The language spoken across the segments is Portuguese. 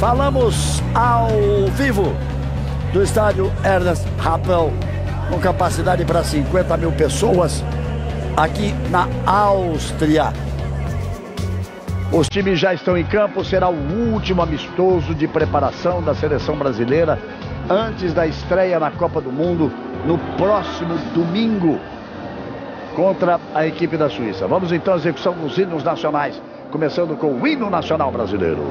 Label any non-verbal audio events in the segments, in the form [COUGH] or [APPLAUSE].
Falamos ao vivo do estádio Ernest Rappel, com capacidade para 50 mil pessoas, aqui na Áustria. Os times já estão em campo, será o último amistoso de preparação da seleção brasileira antes da estreia na Copa do Mundo no próximo domingo contra a equipe da Suíça. Vamos então à execução dos hinos nacionais, começando com o hino nacional brasileiro.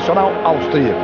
Nacional austríaco.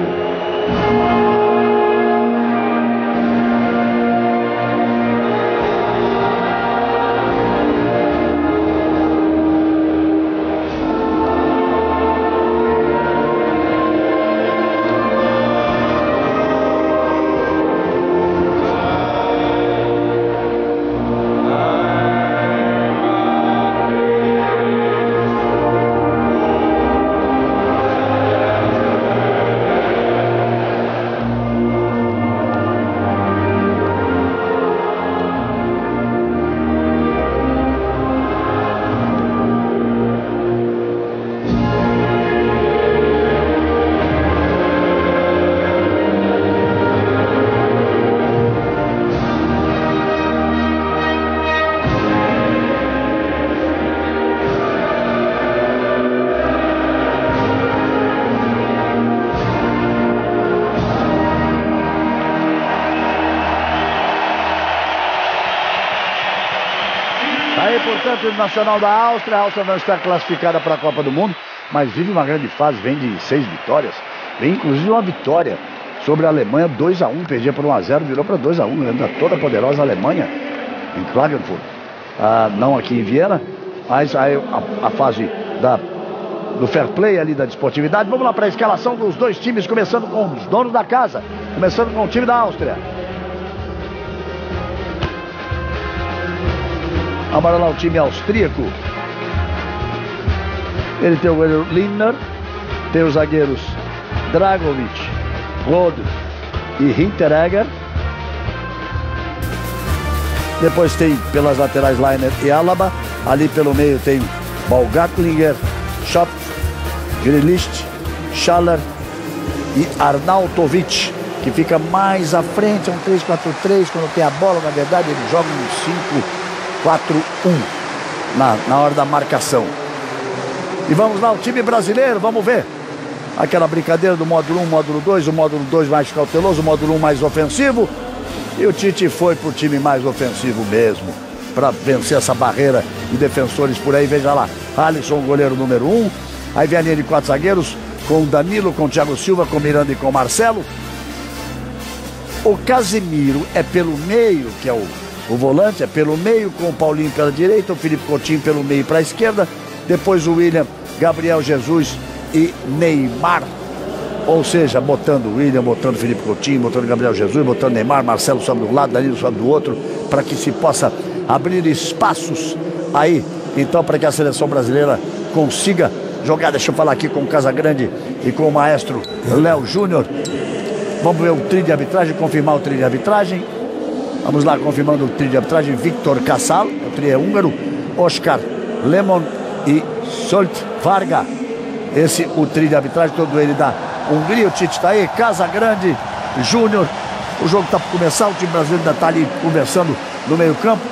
Aí, portanto, o Nacional da Áustria. A Áustria não está classificada para a Copa do Mundo, mas vive uma grande fase, vem de seis vitórias. Vem inclusive uma vitória sobre a Alemanha, 2 a 1 perdia por 1 a 0 virou para 2 a 1 ganhando a toda poderosa Alemanha em Klagenfurt. Ah, não aqui em Viena, mas aí a, a fase da, do fair play ali da desportividade. Vamos lá para a escalação dos dois times, começando com os donos da casa, começando com o time da Áustria. Agora lá o time austríaco. Ele tem o goleiro Lindner, tem os zagueiros Dragovic, Rod e Hinteregger. Depois tem pelas laterais Leiner e Alaba. Ali pelo meio tem Balgatlinger, Schopf, Grilist, Schaller e Arnautovic, que fica mais à frente, é um 3-4-3, quando tem a bola, na verdade ele joga um 5-4-1 na, na hora da marcação. E vamos lá, o time brasileiro, vamos ver. Aquela brincadeira do módulo 1, módulo 2, o módulo 2 mais cauteloso, o módulo 1 mais ofensivo. E o Tite foi pro time mais ofensivo mesmo, para vencer essa barreira de defensores por aí. Veja lá, Alisson, goleiro número 1. Um. Aí vem a linha de quatro zagueiros, com o Danilo, com o Thiago Silva, com o Miranda e com o Marcelo. O Casimiro é pelo meio, que é o, o volante, é pelo meio, com o Paulinho pela direita, o Felipe Coutinho pelo meio para a esquerda. Depois o William, Gabriel Jesus e Neymar. Ou seja, botando o William, botando Felipe Coutinho, botando Gabriel Jesus, botando Neymar, Marcelo sobe do lado, Danilo sobe do outro, para que se possa abrir espaços aí, então, para que a seleção brasileira consiga jogar. Deixa eu falar aqui com o Casagrande e com o maestro Léo Júnior. Vamos ver o trio de arbitragem, confirmar o trio de arbitragem. Vamos lá, confirmando o trio de arbitragem. Victor Casal, o trio é húngaro. Oscar Lemon e Solt Varga. Esse o trio de arbitragem, todo ele da Hungria. O Tite está aí, Casa Grande, Júnior. O jogo está por começar, o time brasileiro ainda está ali conversando no meio campo.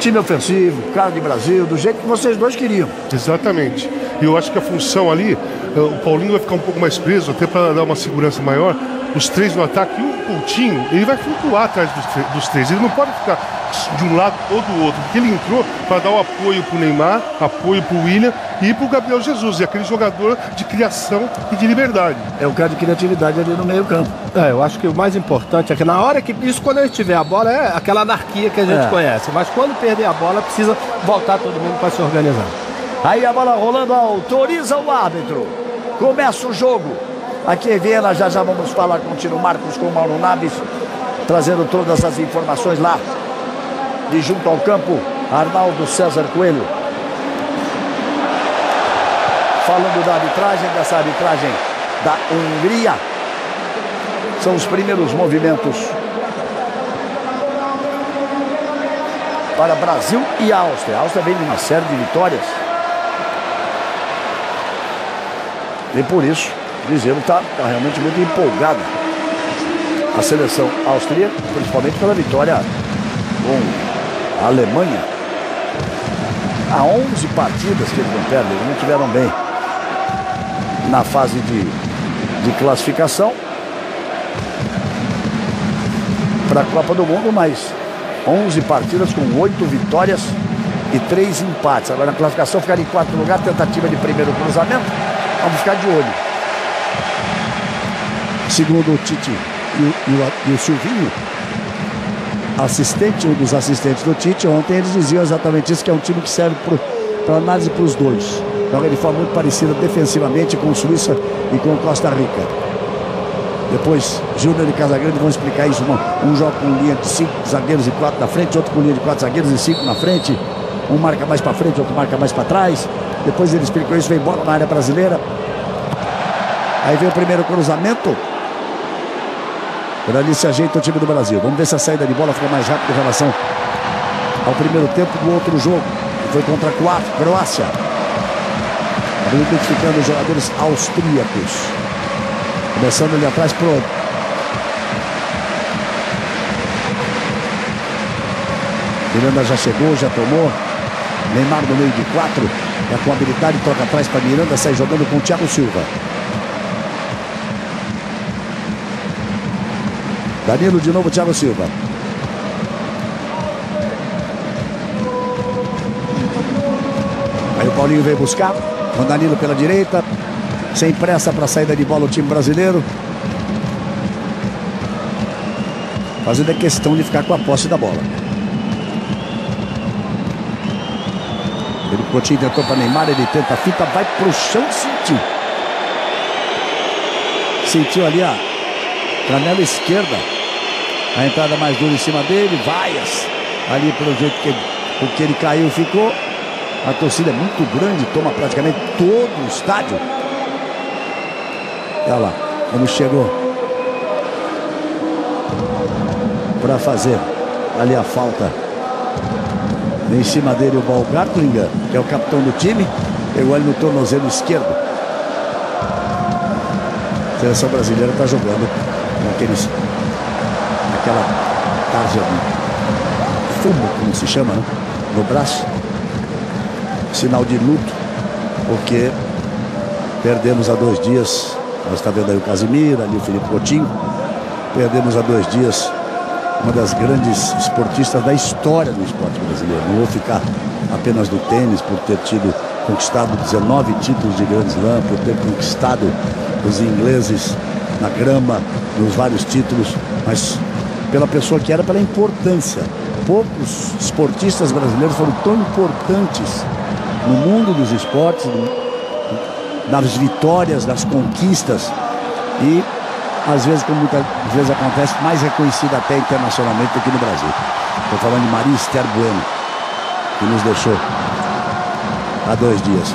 Time ofensivo, cara de Brasil, do jeito que vocês dois queriam. Exatamente. E eu acho que a função ali, eh, o Paulinho vai ficar um pouco mais preso, até para dar uma segurança maior. Os três no ataque, e o Coutinho, ele vai flutuar atrás dos, dos três. Ele não pode ficar de um lado ou do outro, porque ele entrou para dar o apoio para o Neymar, apoio para o William e para o Gabriel Jesus. E aquele jogador de criação e de liberdade. É o cara de criatividade ali no meio campo. É, eu acho que o mais importante é que na hora que. Isso quando ele tiver a bola é aquela anarquia que a gente é. conhece. Mas quando perder a bola, precisa voltar todo mundo para se organizar. Aí a bola rolando, autoriza o árbitro. Começa o jogo. Aqui em Viena, já já vamos falar com o Tiro Marcos, com o Mauro Naves, trazendo todas as informações lá de junto ao campo. Arnaldo César Coelho. Falando da arbitragem, dessa arbitragem da Hungria. São os primeiros movimentos para Brasil e Áustria. A Áustria vem de uma série de vitórias. E por isso, Cruzeiro está tá realmente muito empolgado. A seleção austríaca, principalmente pela vitória com a Alemanha. Há 11 partidas que eles não perdem, eles não tiveram bem na fase de, de classificação para a Copa do Mundo, mas 11 partidas com 8 vitórias e 3 empates. Agora na classificação ficaria em quarto lugar, tentativa de primeiro cruzamento. Vamos ficar de olho. Segundo o Tite e o, e o, e o Silvinho, assistente, um dos assistentes do Tite, ontem eles diziam exatamente isso, que é um time que serve para análise para os dois. Joga de forma muito parecida defensivamente com Suíça e com Costa Rica. Depois, Júnior e Casagrande vão explicar isso. Um, um joga com linha de cinco zagueiros e quatro na frente, outro com linha de quatro zagueiros e cinco na frente. Um marca mais para frente, outro marca mais para trás. Depois ele explicou isso, vem embora na área brasileira. Aí vem o primeiro cruzamento. Por ali se ajeita o time do Brasil. Vamos ver se a saída de bola fica mais rápida em relação ao primeiro tempo do outro jogo. Que foi contra a Croácia. Identificando os jogadores austríacos. Começando ali atrás pro Miranda já chegou, já tomou. Neymar no meio de quatro. É com habilidade, toca atrás para Miranda, sai jogando com o Thiago Silva. Danilo de novo, Thiago Silva. Aí o Paulinho veio buscar. Com Danilo pela direita. Sem pressa para a saída de bola o time brasileiro. Fazendo a questão de ficar com a posse da bola. Coutinho tentou para Neymar, ele tenta a fita, vai pro chão, sentiu. Sentiu ali a canela esquerda. A entrada mais dura em cima dele, vaias. Ali pelo jeito que, porque ele caiu ficou. A torcida é muito grande, toma praticamente todo o estádio. Olha lá, como chegou para fazer ali a falta. Em cima dele o Balgartlinger, que é o capitão do time, pegou ele no tornozelo esquerdo. A seleção brasileira está jogando com aqueles, aquela tarja de fumo, como se chama, né? no braço. Sinal de luto, porque perdemos há dois dias. Nós está vendo aí o Casimiro, ali o Felipe Coutinho. Perdemos há dois dias uma das grandes esportistas da história do esporte brasileiro. Não vou ficar apenas no tênis por ter tido conquistado 19 títulos de Grand Slam, por ter conquistado os ingleses na grama, nos vários títulos, mas pela pessoa que era, pela importância. Poucos esportistas brasileiros foram tão importantes no mundo dos esportes, nas vitórias, nas conquistas e às vezes, como muitas vezes acontece, mais reconhecida até internacionalmente aqui no Brasil. Estou falando de Maria Esther Bueno, que nos deixou há dois dias.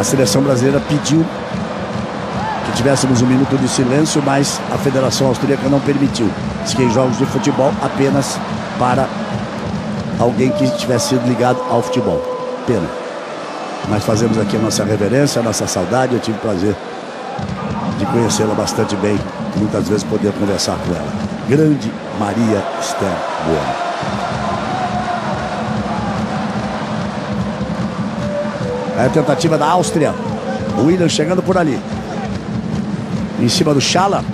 A seleção brasileira pediu que tivéssemos um minuto de silêncio, mas a Federação Austríaca não permitiu. Diz que em jogos de futebol apenas para alguém que tivesse sido ligado ao futebol. Pena. Mas fazemos aqui a nossa reverência, a nossa saudade. Eu tive o prazer de conhecê-la bastante bem, muitas vezes poder conversar com ela. Grande Maria Esther Bueno. É a tentativa da Áustria. O William chegando por ali. Em cima do Chala.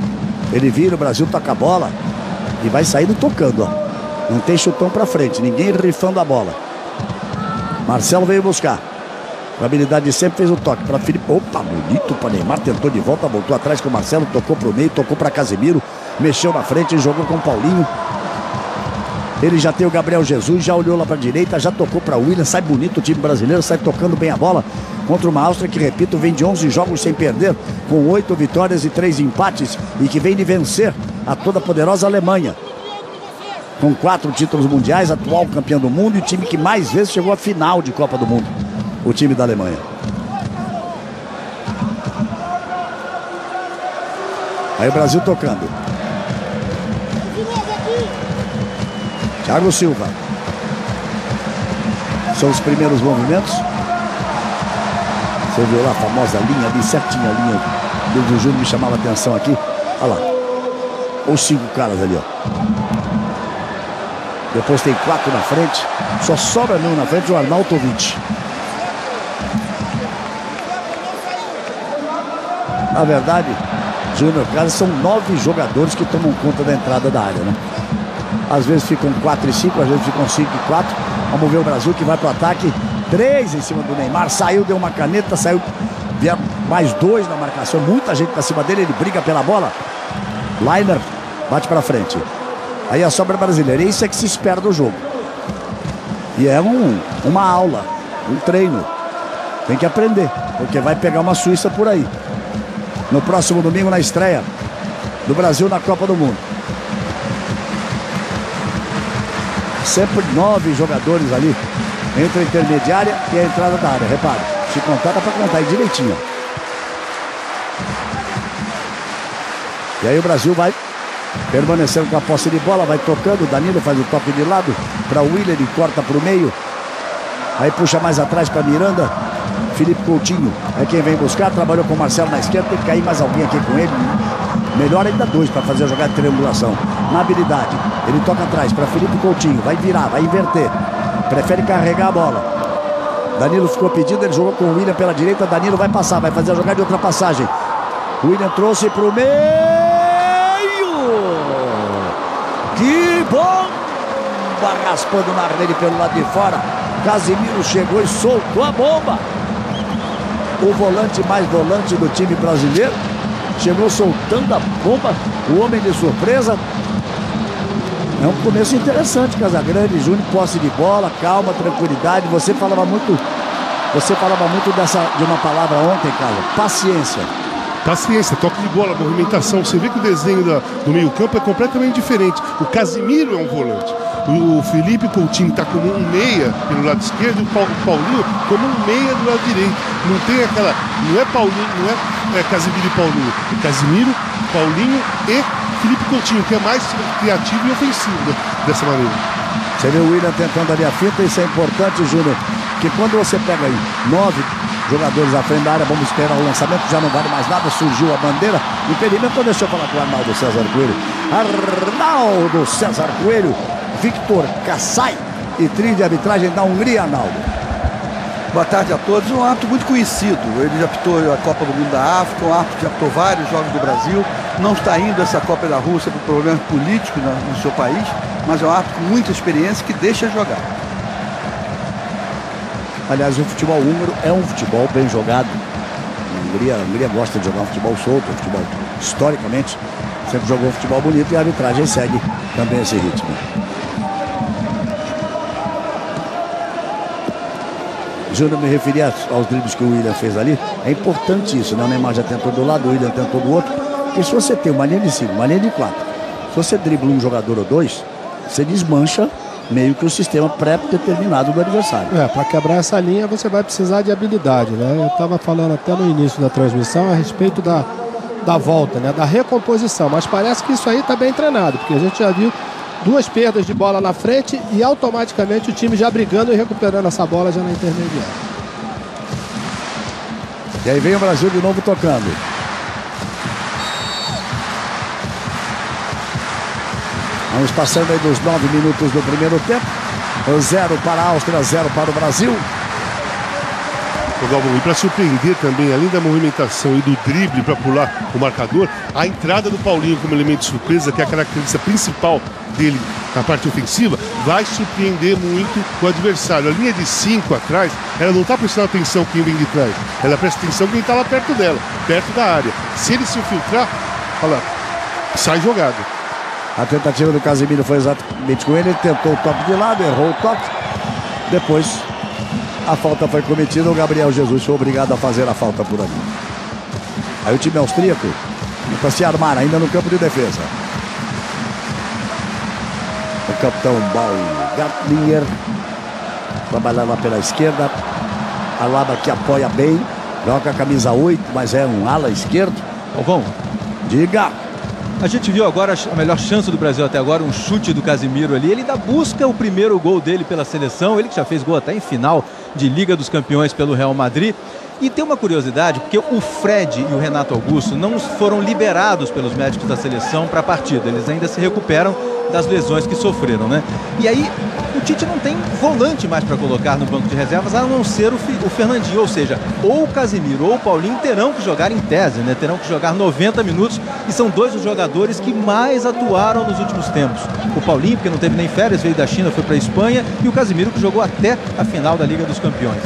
Ele vira, o Brasil toca a bola. E vai saindo tocando, ó. Não tem chutão pra frente, ninguém rifando a bola. Marcelo veio buscar. Com habilidade de sempre fez o toque para Felipe. Opa, bonito para Neymar. Tentou de volta, voltou atrás com o Marcelo. Tocou para o meio, tocou para Casemiro. Mexeu na frente jogou com o Paulinho. Ele já tem o Gabriel Jesus, já olhou lá para a direita, já tocou para o William. Sai bonito o time brasileiro, sai tocando bem a bola contra uma Áustria que, repito, vem de 11 jogos sem perder, com 8 vitórias e 3 empates e que vem de vencer a toda poderosa Alemanha. Com quatro títulos mundiais, atual campeão do mundo e o time que mais vezes chegou à final de Copa do Mundo o time da Alemanha. Aí o Brasil tocando. Thiago Silva. São os primeiros movimentos. Você viu lá a famosa linha ali, certinha a linha do Júnior me chamava a atenção aqui. Olha lá. Os cinco caras ali, ó. Depois tem quatro na frente. Só sobra um na frente o Arnautovic. Na verdade, Júnior Carlos são nove jogadores que tomam conta da entrada da área, né? Às vezes ficam 4 e 5, às vezes ficam 5 e 4. Vamos ver o Brasil que vai para o ataque. Três em cima do Neymar. Saiu, deu uma caneta, saiu. Vieram mais dois na marcação. Muita gente para cima dele. Ele briga pela bola. Liner bate para frente. Aí a sobra brasileira. Isso é que se espera do jogo. E é um, uma aula, um treino. Tem que aprender, porque vai pegar uma Suíça por aí no próximo domingo na estreia do Brasil na Copa do Mundo. Sempre nove jogadores ali entre a intermediária e a entrada da área. Repare, se contar dá para contar aí direitinho. E aí o Brasil vai permanecendo com a posse de bola, vai tocando. Danilo faz o toque de lado para o William, ele corta para o meio. Aí puxa mais atrás para Miranda. Felipe Coutinho é quem vem buscar, trabalhou com o Marcelo na esquerda, tem que cair mais alguém aqui com ele. Melhor ainda dois para fazer a jogada de triangulação. Na habilidade, ele toca atrás para Felipe Coutinho, vai virar, vai inverter. Prefere carregar a bola. Danilo ficou pedindo, ele jogou com o William pela direita. Danilo vai passar, vai fazer a jogada de ultrapassagem. O William trouxe para o meio. Que bomba! Raspando na rede pelo lado de fora. Casimiro chegou e soltou a bomba o volante mais volante do time brasileiro. Chegou soltando a bomba, o homem de surpresa. É um começo interessante, Casagrande, Júnior, posse de bola, calma, tranquilidade. Você falava muito, você falava muito dessa, de uma palavra ontem, Carlos, paciência. Paciência, toque de bola, movimentação. Você vê que o desenho da, do meio-campo é completamente diferente. O Casimiro é um volante. O, Felipe Coutinho está como um meia pelo lado esquerdo o Paulinho como um meia do lado direito. Não tem aquela. Não é Paulinho, não é, é Casimiro e Paulinho. É Casimiro, Paulinho e Felipe Coutinho, que é mais criativo e ofensivo dessa maneira. Você vê o William tentando ali a fita, isso é importante, Júnior. Que quando você pega aí nove jogadores à frente da área, vamos esperar o lançamento, já não vale mais nada, surgiu a bandeira. Impedimento, deixa eu falar com o Arnaldo César Coelho. Arnaldo César Coelho Victor Kassai e trio de arbitragem da Hungria, Arnaldo. Boa tarde a todos. Um árbitro muito conhecido. Ele já apitou a Copa do Mundo da África, um árbitro que apitou vários jogos do Brasil. Não está indo essa Copa da Rússia por problemas políticos no seu país, mas é um árbitro com muita experiência que deixa jogar. Aliás, o futebol húngaro é um futebol bem jogado. A Hungria, a Hungria gosta de jogar um futebol solto, um futebol historicamente sempre jogou um futebol bonito e a arbitragem segue também esse ritmo. Júnior me referia aos dribles que o William fez ali. É importante isso, né? O Neymar já tentou do lado, o William tentou do outro. Porque se você tem uma linha de cinco, uma linha de quatro, se você dribla um jogador ou dois, você desmancha meio que o sistema pré-determinado do adversário. É, para quebrar essa linha você vai precisar de habilidade, né? Eu estava falando até no início da transmissão a respeito da, da volta, né? Da recomposição. Mas parece que isso aí está bem treinado, porque a gente já viu duas perdas de bola na frente e automaticamente o time já brigando e recuperando essa bola já na intermediária. E aí vem o Brasil de novo tocando. Vamos passando aí dos nove minutos do primeiro tempo. Zero para a Áustria, zero para o Brasil. E para surpreender também, além da movimentação e do drible para pular o marcador, a entrada do Paulinho como elemento de surpresa, que é a característica principal dele na parte ofensiva, vai surpreender muito o adversário. A linha de 5 atrás, ela não está prestando atenção quem vem de trás, ela presta atenção quem está lá perto dela, perto da área. Se ele se infiltrar, olha lá, sai jogado. A tentativa do Casemiro foi exatamente com ele, ele tentou o toque de lado, errou o toque. Depois a falta foi cometida, o Gabriel Jesus foi obrigado a fazer a falta por ali. Aí o time austríaco tenta se armar ainda no campo de defesa. O capitão Baumgartlinger trabalhando lá pela esquerda. Alaba que apoia bem, joga a camisa 8, mas é um ala esquerdo. Alvão, diga. A gente viu agora a melhor chance do Brasil até agora, um chute do Casimiro ali. Ele ainda busca o primeiro gol dele pela seleção. Ele que já fez gol até em final de Liga dos Campeões pelo Real Madrid. E tem uma curiosidade, porque o Fred e o Renato Augusto não foram liberados pelos médicos da seleção para a partida. Eles ainda se recuperam das lesões que sofreram, né? E aí o Tite não tem volante mais para colocar no banco de reservas, a não ser o, o, Fernandinho. Ou seja, ou o Casimiro ou o Paulinho terão que jogar em tese, né? Terão que jogar 90 minutos e são dois os jogadores que mais atuaram nos últimos tempos. O Paulinho, porque não teve nem férias, veio da China, foi para a Espanha, e o Casimiro, que jogou até a final da Liga dos Campeões.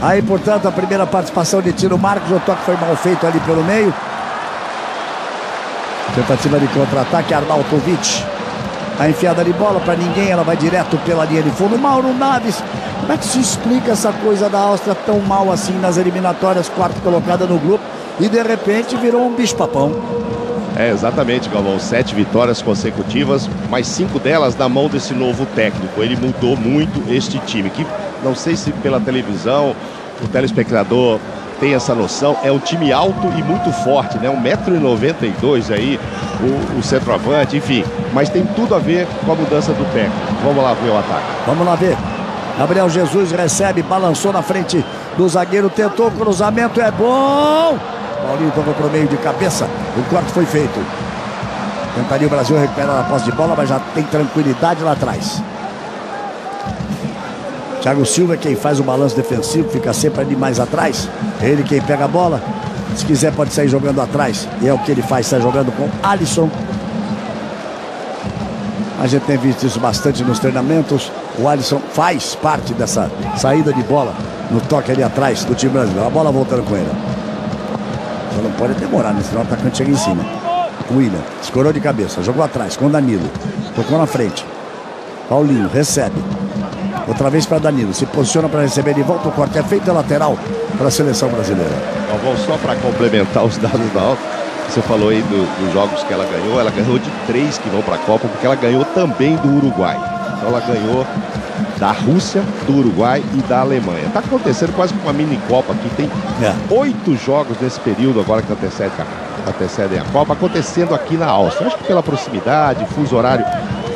Aí, portanto, a primeira participação de Tiro Marcos, o toque foi mal feito ali pelo meio. Tentativa de contra-ataque, Arnautovic a enfiada de bola para ninguém, ela vai direto pela linha de fundo. Mauro Naves, como é que se explica essa coisa da Áustria tão mal assim nas eliminatórias, quarto colocada no grupo, e de repente virou um bicho-papão? É, exatamente, Galvão. Sete vitórias consecutivas, mas cinco delas na mão desse novo técnico. Ele mudou muito este time, que não sei se pela televisão, o telespectador tem essa noção. É um time alto e muito forte, né? 1,92m aí, o, o centroavante, enfim. Mas tem tudo a ver com a mudança do técnico. Vamos lá ver o ataque. Vamos lá ver. Gabriel Jesus recebe, balançou na frente do zagueiro, tentou o cruzamento, é bom! Paulinho tocou para o meio de cabeça, o corte foi feito. Tentaria o Brasil recuperar a posse de bola, mas já tem tranquilidade lá atrás. Thiago Silva é quem faz o balanço defensivo, fica sempre ali mais atrás. Ele quem pega a bola. Se quiser pode sair jogando atrás. E é o que ele faz, está jogando com Alisson. A gente tem visto isso bastante nos treinamentos. O Alisson faz parte dessa saída de bola no toque ali atrás do time brasileiro. A bola voltando com ele. Só não pode demorar, né? Senão o atacante chega em cima. William, escorou de cabeça, jogou atrás com Danilo. Tocou na frente. Paulinho recebe. Outra vez para Danilo. Se posiciona para receber de volta. O corte é feito lateral para a seleção brasileira. Bom, só para complementar os dados da Alta. Você falou aí do, dos jogos que ela ganhou. Ela ganhou de três que vão para a Copa, porque ela ganhou também do Uruguai. Então ela ganhou da Rússia, do Uruguai e da Alemanha. Está acontecendo quase uma mini Copa aqui. Tem é. oito jogos nesse período agora que antecedem a, antecedem a Copa, acontecendo aqui na Áustria. Acho que pela proximidade, fuso horário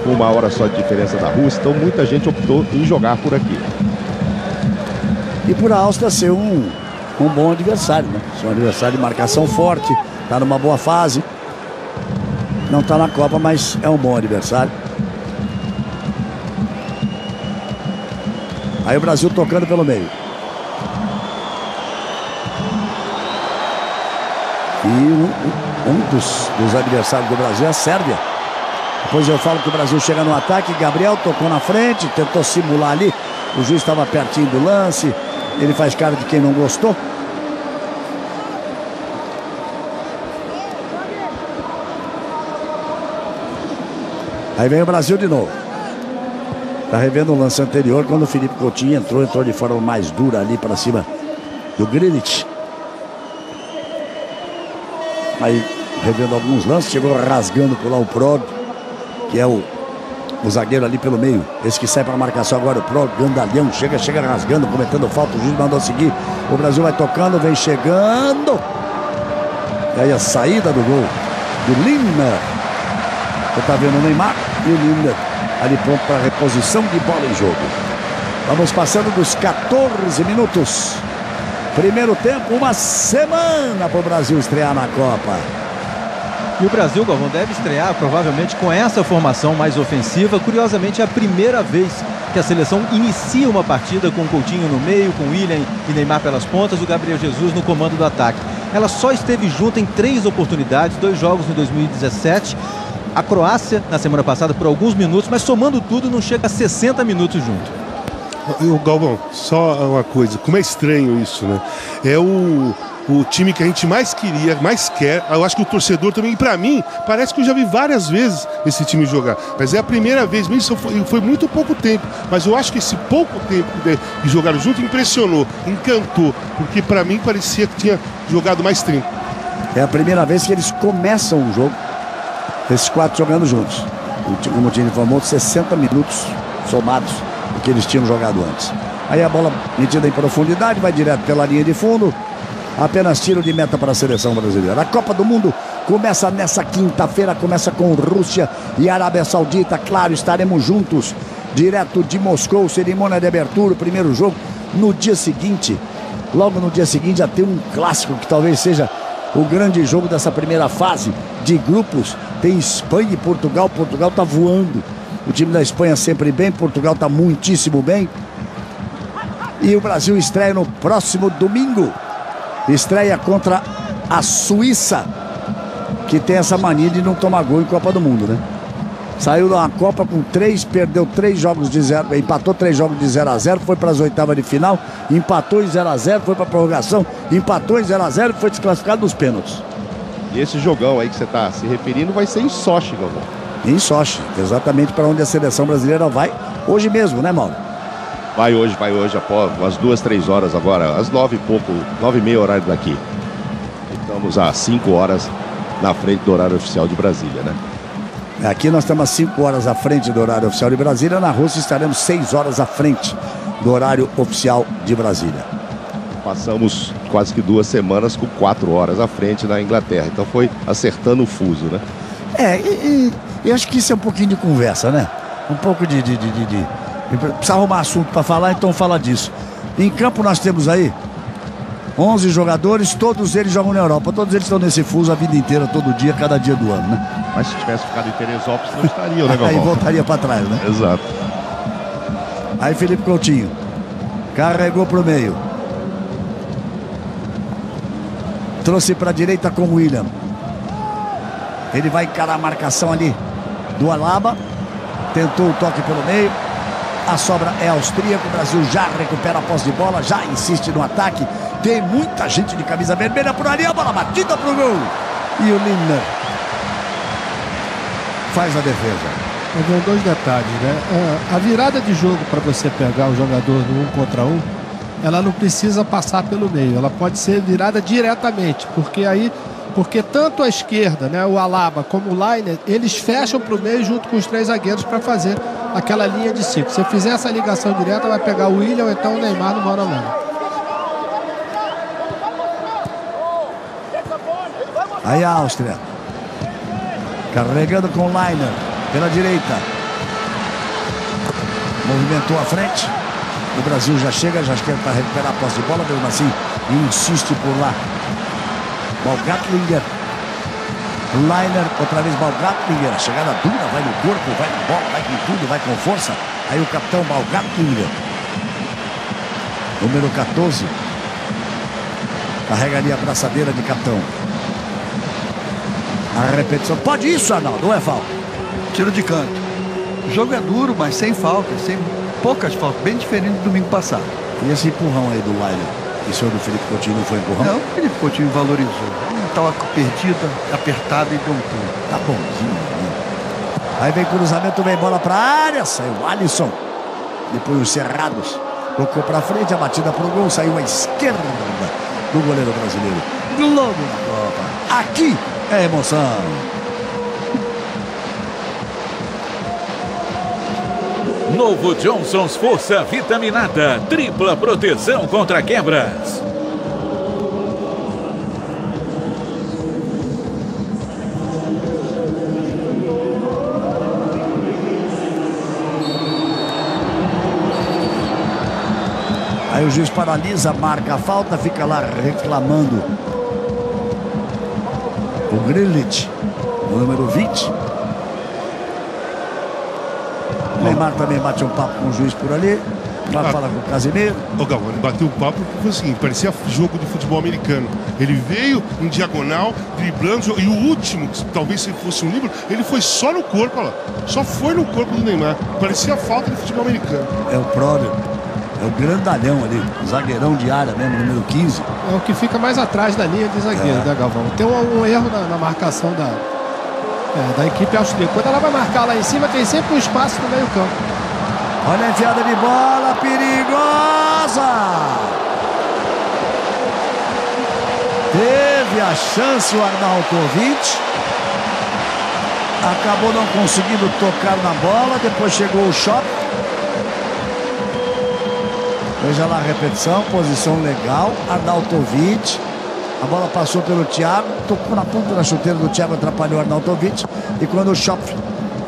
uma hora só de diferença da Rússia, então muita gente optou em jogar por aqui. E por a Áustria ser um, um bom adversário, né? Ser um adversário de marcação forte, está numa boa fase. Não está na Copa, mas é um bom adversário. Aí o Brasil tocando pelo meio. E um, um dos, dos adversários do Brasil é a Sérvia. Depois eu falo que o Brasil chega no ataque. Gabriel tocou na frente, tentou simular ali. O juiz estava pertinho do lance. Ele faz cara de quem não gostou. Aí vem o Brasil de novo. Tá revendo o lance anterior quando o Felipe Coutinho entrou, entrou de forma mais dura ali para cima do Greenwich. Aí revendo alguns lances, chegou rasgando por lá o Prog que é o, o zagueiro ali pelo meio. Esse que sai para a marcação agora, o Pro Gandalhão. Chega, chega rasgando, cometendo falta. O juiz mandou seguir. O Brasil vai tocando, vem chegando. E aí a saída do gol do Lindner. Você tá vendo o Neymar e o Lindner ali pronto para reposição de bola em jogo. Vamos passando dos 14 minutos. Primeiro tempo, uma semana para o Brasil estrear na Copa. E o Brasil, Galvão, deve estrear provavelmente com essa formação mais ofensiva. Curiosamente, é a primeira vez que a seleção inicia uma partida com o Coutinho no meio, com William e Neymar pelas pontas, o Gabriel Jesus no comando do ataque. Ela só esteve junta em três oportunidades, dois jogos em 2017. A Croácia, na semana passada, por alguns minutos, mas somando tudo, não chega a 60 minutos junto. O Galvão, só uma coisa, como é estranho isso, né? É o, o time que a gente mais queria, mais quer. Eu acho que o torcedor também, pra mim, parece que eu já vi várias vezes esse time jogar. Mas é a primeira vez, mesmo foi, foi muito pouco tempo. Mas eu acho que esse pouco tempo de jogaram junto impressionou, encantou. Porque pra mim parecia que tinha jogado mais tempo. É a primeira vez que eles começam o jogo, esses quatro jogando juntos. Como o time informou, 60 minutos somados que eles tinham jogado antes. Aí a bola metida em profundidade, vai direto pela linha de fundo. Apenas tiro de meta para a seleção brasileira. A Copa do Mundo começa nessa quinta-feira, começa com Rússia e Arábia Saudita. Claro, estaremos juntos, direto de Moscou, cerimônia de abertura, primeiro jogo. No dia seguinte, logo no dia seguinte, já tem um clássico que talvez seja o grande jogo dessa primeira fase de grupos. Tem Espanha e Portugal. Portugal está voando. O time da Espanha sempre bem, Portugal está muitíssimo bem. E o Brasil estreia no próximo domingo. Estreia contra a Suíça, que tem essa mania de não tomar gol em Copa do Mundo, né? Saiu da Copa com três, perdeu três jogos de zero, empatou três jogos de 0 a 0 foi para as oitavas de final, empatou em 0 a 0 foi para a prorrogação, empatou em 0 a 0 e foi desclassificado nos pênaltis. E esse jogão aí que você está se referindo vai ser em Sochi, Galvão em Sochi, exatamente para onde a seleção brasileira vai hoje mesmo, né, Mauro? Vai hoje, vai hoje, após umas duas, três horas agora, às nove e pouco, nove e meia horário daqui. Estamos a cinco horas na frente do horário oficial de Brasília, né? Aqui nós estamos a cinco horas à frente do horário oficial de Brasília, na Rússia estaremos seis horas à frente do horário oficial de Brasília. Passamos quase que duas semanas com quatro horas à frente na Inglaterra, então foi acertando o fuso, né? É, e, e eu acho que isso é um pouquinho de conversa, né? Um pouco de, de, de, de... Precisa arrumar assunto para falar, então fala disso. Em campo nós temos aí 11 jogadores, todos eles jogam na Europa. Todos eles estão nesse fuso a vida inteira, todo dia, cada dia do ano, né? Mas se tivesse ficado em Teresópolis, não estariam, né, [LAUGHS] Galvão? Aí voltaria para trás, né? Exato. Aí Felipe Coutinho. Carregou pro meio. Trouxe para a direita com o William. Ele vai encarar a marcação ali do Alaba. Tentou o toque pelo meio. A sobra é austríaca. O Brasil já recupera a posse de bola, já insiste no ataque. Tem muita gente de camisa vermelha por ali. A bola batida pro gol. E o Lindner faz a defesa. Tem dois detalhes, né? É, a virada de jogo para você pegar o jogador no um contra um, ela não precisa passar pelo meio. Ela pode ser virada diretamente, porque aí porque tanto a esquerda, né, o Alaba, como o Liner, eles fecham para o meio junto com os três zagueiros para fazer aquela linha de cinco. Se fizer essa ligação direta, vai pegar o William ou então o Neymar no mano a mano. Aí a Áustria. Carregando com o Liner pela direita. Movimentou a frente. O Brasil já chega, já quer para recuperar a posse de bola, mesmo assim insiste por lá Balgatlinger. Liner, outra vez Balgatlinger. A chegada dura, vai no corpo, vai na bola, vai com tudo, vai com força. Aí o capitão Balgatlinger. Número 14. Carrega ali a braçadeira de capitão. A repetição. Pode isso, Arnaldo, não é falta? Tiro de canto. O jogo é duro, mas sem falta, sem poucas faltas, bem diferente do domingo passado. E esse empurrão aí do Liner? o senhor do Felipe Coutinho não foi empurrão? Não, o Felipe Coutinho valorizou. Estava perdida, apertada e deu um pulo. Tá bonzinho. Aí vem cruzamento, vem bola para área, saiu o Alisson. Depois os Cerrados. Tocou para frente, a batida pro gol, saiu à esquerda do goleiro brasileiro. Globo na Copa. Aqui é emoção. Novo Johnson's Força Vitaminada. Tripla proteção contra quebras. Aí o juiz paralisa, marca a falta, fica lá reclamando. O Grilich, o número 20. O Neymar também bate um papo com o juiz por ali. Vai Ah. falar com o Casimiro. Ô Galvão, ele bateu o papo porque foi assim, parecia jogo de futebol americano. Ele veio em diagonal, driblando, e o último, que talvez se fosse um livro, ele foi só no corpo, olha lá. Só foi no corpo do Neymar. Parecia falta de futebol americano. É o próprio. É o grandalhão ali. Zagueirão de área mesmo, número 15. É o que fica mais atrás da linha de zagueiro, É. né, Galvão? Tem um, um erro na, na marcação da, é, da equipe austríaca. Quando ela vai marcar lá em cima, tem sempre um espaço no meio campo. Olha a enfiada de bola perigosa. Teve a chance o Arnautovic. Acabou não conseguindo tocar na bola. Depois chegou o choque. Veja lá a repetição, posição legal. Arnautovic. A bola passou pelo Thiago, tocou na ponta da chuteira do Thiago, atrapalhou Arnautovic. E quando o Chop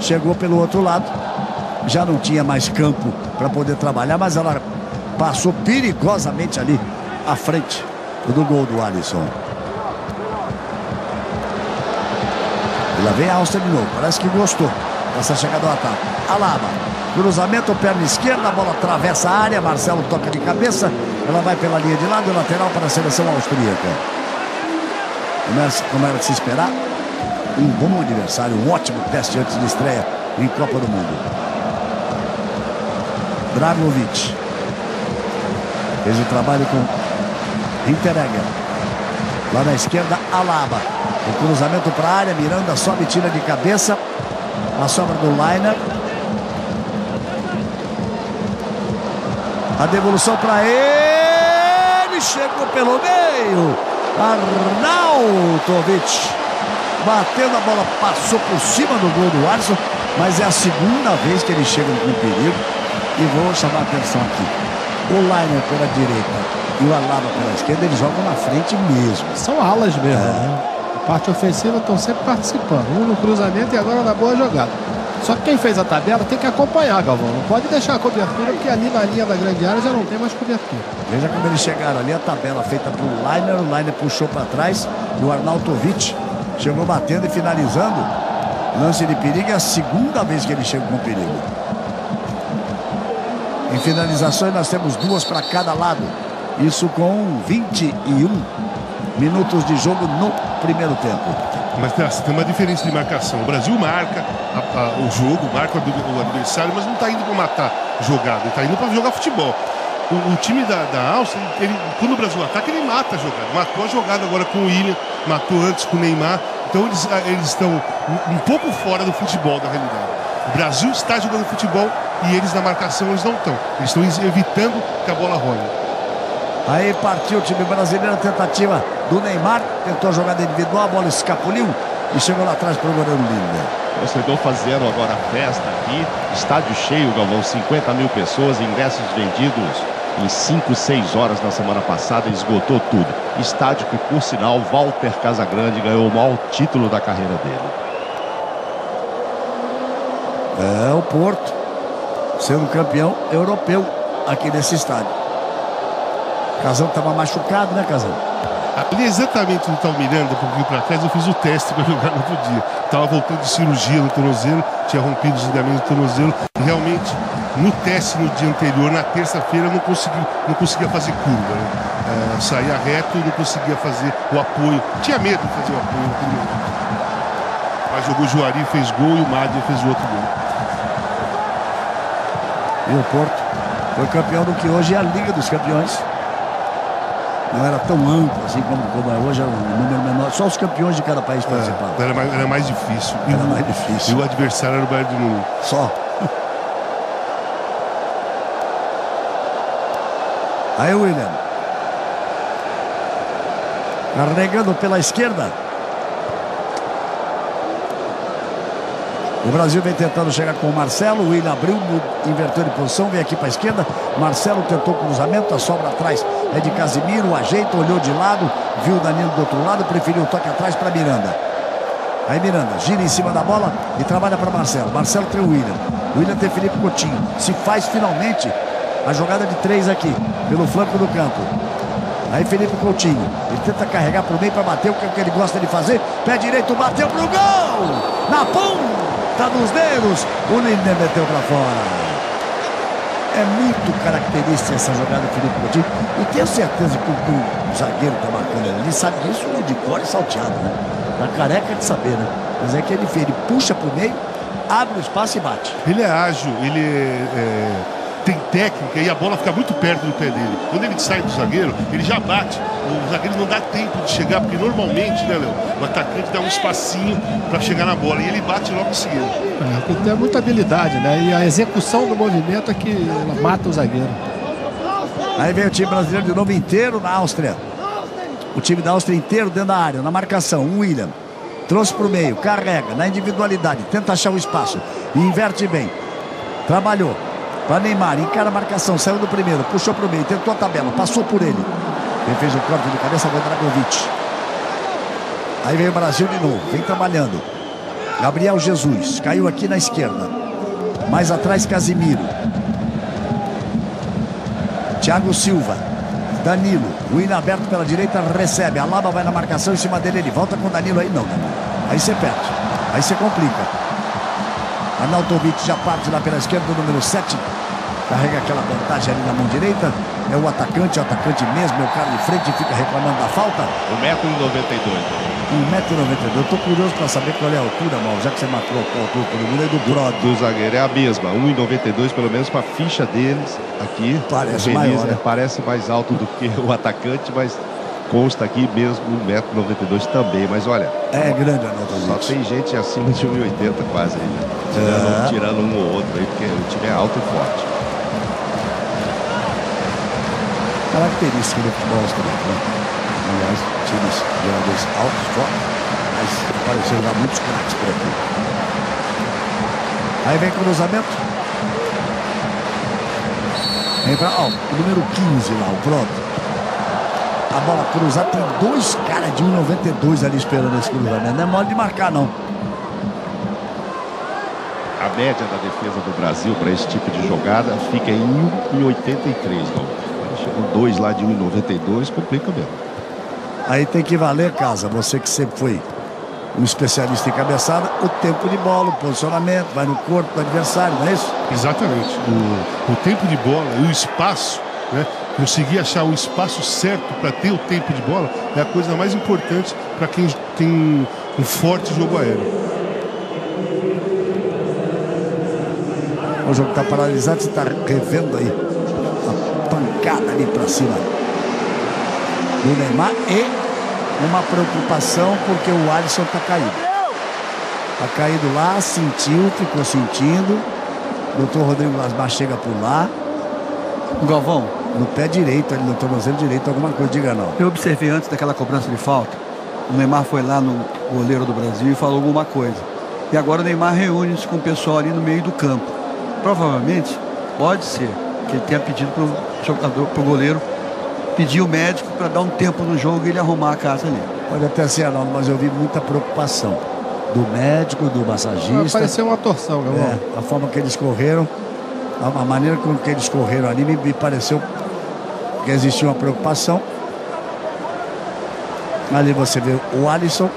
chegou pelo outro lado, já não tinha mais campo para poder trabalhar, mas ela passou perigosamente ali à frente do gol do Alisson. E lá vem a Áustria de novo, parece que gostou dessa chegada ao ataque. Alaba, cruzamento, perna esquerda, a bola atravessa a área, Marcelo toca de cabeça, ela vai pela linha de lado, lateral para a seleção austríaca. Como era, como era de se esperar, um bom aniversário, um ótimo teste antes de estreia em Copa do Mundo. Dragovic. Fez o trabalho com Interega. Lá na esquerda, Alaba. O cruzamento para a área, Miranda sobe, tira de cabeça. A sobra do Liner. A devolução para ele. Chegou pelo meio. Arnautovic. Batendo a bola, passou por cima do gol do Alisson. Mas é a segunda vez que ele chega com perigo. E vou chamar a atenção aqui. O Liner pela direita e o Alaba pela esquerda, eles jogam na frente mesmo. São alas mesmo, né? A parte ofensiva estão sempre participando. Um no cruzamento e agora na boa jogada. Só que quem fez a tabela tem que acompanhar, Galvão. Não pode deixar a cobertura, porque ali na linha da grande área já não tem mais cobertura. Veja como eles chegaram ali, a tabela feita para o Liner, o Liner puxou para trás e o Arnautovic chegou batendo e finalizando. Lance de perigo, é a segunda vez que ele chega com perigo. Em finalizações nós temos duas para cada lado. Isso com 21 minutos de jogo no primeiro tempo. Mas tem, tem uma diferença de marcação. O Brasil marca a- a- o jogo, marca o ad- o adversário, mas não está indo para matar jogada, está indo para jogar futebol. O, o time da, da ele, quando o Brasil ataca, ele mata a jogada. Matou a jogada agora com o William, matou antes com o Neymar. Então eles, ah, eles estão um, um pouco fora do futebol, da realidade. O Brasil está jogando futebol e eles na marcação eles não estão. Eles estão evitando que a bola role. Aí partiu o time brasileiro, tentativa do Neymar, tentou a jogada individual, a bola escapuliu e chegou lá atrás para o goleiro Linder. Torcedor fazendo agora a festa aqui. Estádio cheio, Galvão, 50 mil pessoas, ingressos vendidos em 5, 6 horas na semana passada, esgotou tudo. Estádio que, por sinal, Walter Casagrande ganhou o maior título da carreira dele. É o Porto, sendo campeão europeu aqui nesse estádio. Casão estava machucado, né, Casão? Ali exatamente no tal Miranda, um pouquinho para trás, eu fiz o teste para [LAUGHS] jogar no outro dia. Tava voltando de cirurgia no tornozelo, tinha rompido os ligamentos do tornozelo. E realmente, no teste no dia anterior, na terça-feira, não consegui, não conseguia fazer curva. Né? É, saía reto não conseguia fazer o apoio. Tinha medo de fazer o apoio. Mas jogou o Juari, fez gol e o Mádia fez o outro gol. E o Porto foi campeão do que hoje é a Liga dos Campeões. Não era tão amplo assim como, como é hoje, era um número menor. Só os campeões de cada país participavam. É, era, mais, era mais difícil. Era mais difícil. E o adversário era o Bayern de Munique. Só. [LAUGHS] Aí o William. Carregando pela esquerda. O Brasil vem tentando chegar com o Marcelo. O William abriu, inverteu de posição, vem aqui para a esquerda. Marcelo tentou o cruzamento, a sobra atrás é de Casimiro. Ajeita, olhou de lado, viu o Danilo do outro lado, preferiu o toque atrás para Miranda. Aí Miranda gira em cima da bola e trabalha para Marcelo. Marcelo tem o William. O William tem Felipe Coutinho. Se faz finalmente A jogada de três aqui, pelo flanco do campo. Aí Felipe Coutinho. Ele tenta carregar pro meio para bater, o que, é o que ele gosta de fazer. Pé direito, bateu pro gol! Na ponta dos dedos. O Lindner meteu para fora. É muito característica essa jogada do Felipe Coutinho. E tenho certeza que o, o zagueiro tá marcando ele sabe disso de cor e salteado, né? Tá careca de saber, né? Mas é que ele, ele puxa pro meio, abre o espaço e bate. Ele é ágil, ele é, tem técnica e a bola fica muito perto do pé dele. Quando ele sai do zagueiro, ele já bate. O zagueiro não dá tempo de chegar, porque normalmente, né, Léo? O atacante dá um espacinho para chegar na bola e ele bate logo em seguida. É, tem muita habilidade, né? E a execução do movimento é que ela mata o zagueiro. Aí vem o time brasileiro de novo inteiro na Áustria. O time da Áustria inteiro dentro da área, na marcação. Um William. Trouxe para o meio, carrega, na individualidade, tenta achar o espaço. E inverte bem. Trabalhou. Para Neymar, encara a marcação, saiu do primeiro, puxou para o meio, tentou a tabela, passou por ele. Quem fez o corte de cabeça foi Dragovic. Aí vem o Brasil de novo, vem trabalhando. Gabriel Jesus, caiu aqui na esquerda. Mais atrás, Casimiro. Thiago Silva. Danilo. O hino aberto pela direita recebe. A Laba vai na marcação em cima dele. Ele volta com Danilo aí, não. Danilo. Aí você perde. Aí você complica. Arnautovic já parte lá pela esquerda, o número 7. Carrega aquela vantagem ali na mão direita. É o atacante, o atacante mesmo, é o cara de frente fica reclamando da falta. 1,92m. 1,92m. Eu tô curioso para saber qual é a altura, mal, já que você matou a altura todo mundo aí do Brod. Do zagueiro é a mesma, 1,92 pelo menos para a ficha deles aqui. Parece o maior, é- né? Parece mais alto do que o atacante, mas consta aqui mesmo 1,92m também. Mas olha, É grande a só Arnautovic. tem gente acima de 1,80 quase aí. né? Tirando, É. tirando um ou outro aí, porque o time é alto e forte. Característica do futebol austriaco, né? Aliás, times jogadores altos, fortes, mas apareceram já muitos craques por aqui. Aí vem cruzamento. Vem pra, ó, o número 15 lá, o Brod. A bola cruzada, tem dois caras de 1,92 ali esperando esse cruzamento. Não é mole de marcar, não. A média da defesa do Brasil para esse tipo de jogada fica em 1,83. Não. Chegou dois lá de 1,92, complica mesmo. Aí tem que valer, casa. Você que sempre foi um especialista em cabeçada, o tempo de bola, o posicionamento, vai no corpo do adversário, não é isso? Exatamente. O, o tempo de bola e o espaço, né? Conseguir achar o espaço certo para ter o tempo de bola é a coisa mais importante para quem tem um, forte jogo aéreo. O jogo está paralisado, você está revendo aí pancada ali para cima do Neymar e uma preocupação porque o Alisson está caído. Está caído lá, sentiu, ficou sentindo. Doutor Rodrigo Lasmar chega por lá, Galvão, no pé direito, ali no tornozelo direito, alguma coisa, diga não. eu observei antes daquela cobrança de falta, o Neymar foi lá no goleiro do Brasil e falou alguma coisa. E agora o Neymar reúne-se com o pessoal ali no meio do campo. Provavelmente, pode ser que ele tenha pedido para jogador, para o goleiro, pedir o médico para dar um tempo no jogo e ele arrumar a casa ali. Pode até ser, Arnaldo, mas eu vi muita preocupação do médico, do massagista. Pareceu uma torção, meu irmão. É, a forma que eles correram, a, a maneira com que eles correram ali me, me pareceu que existia uma preocupação. Ali você vê o Alisson.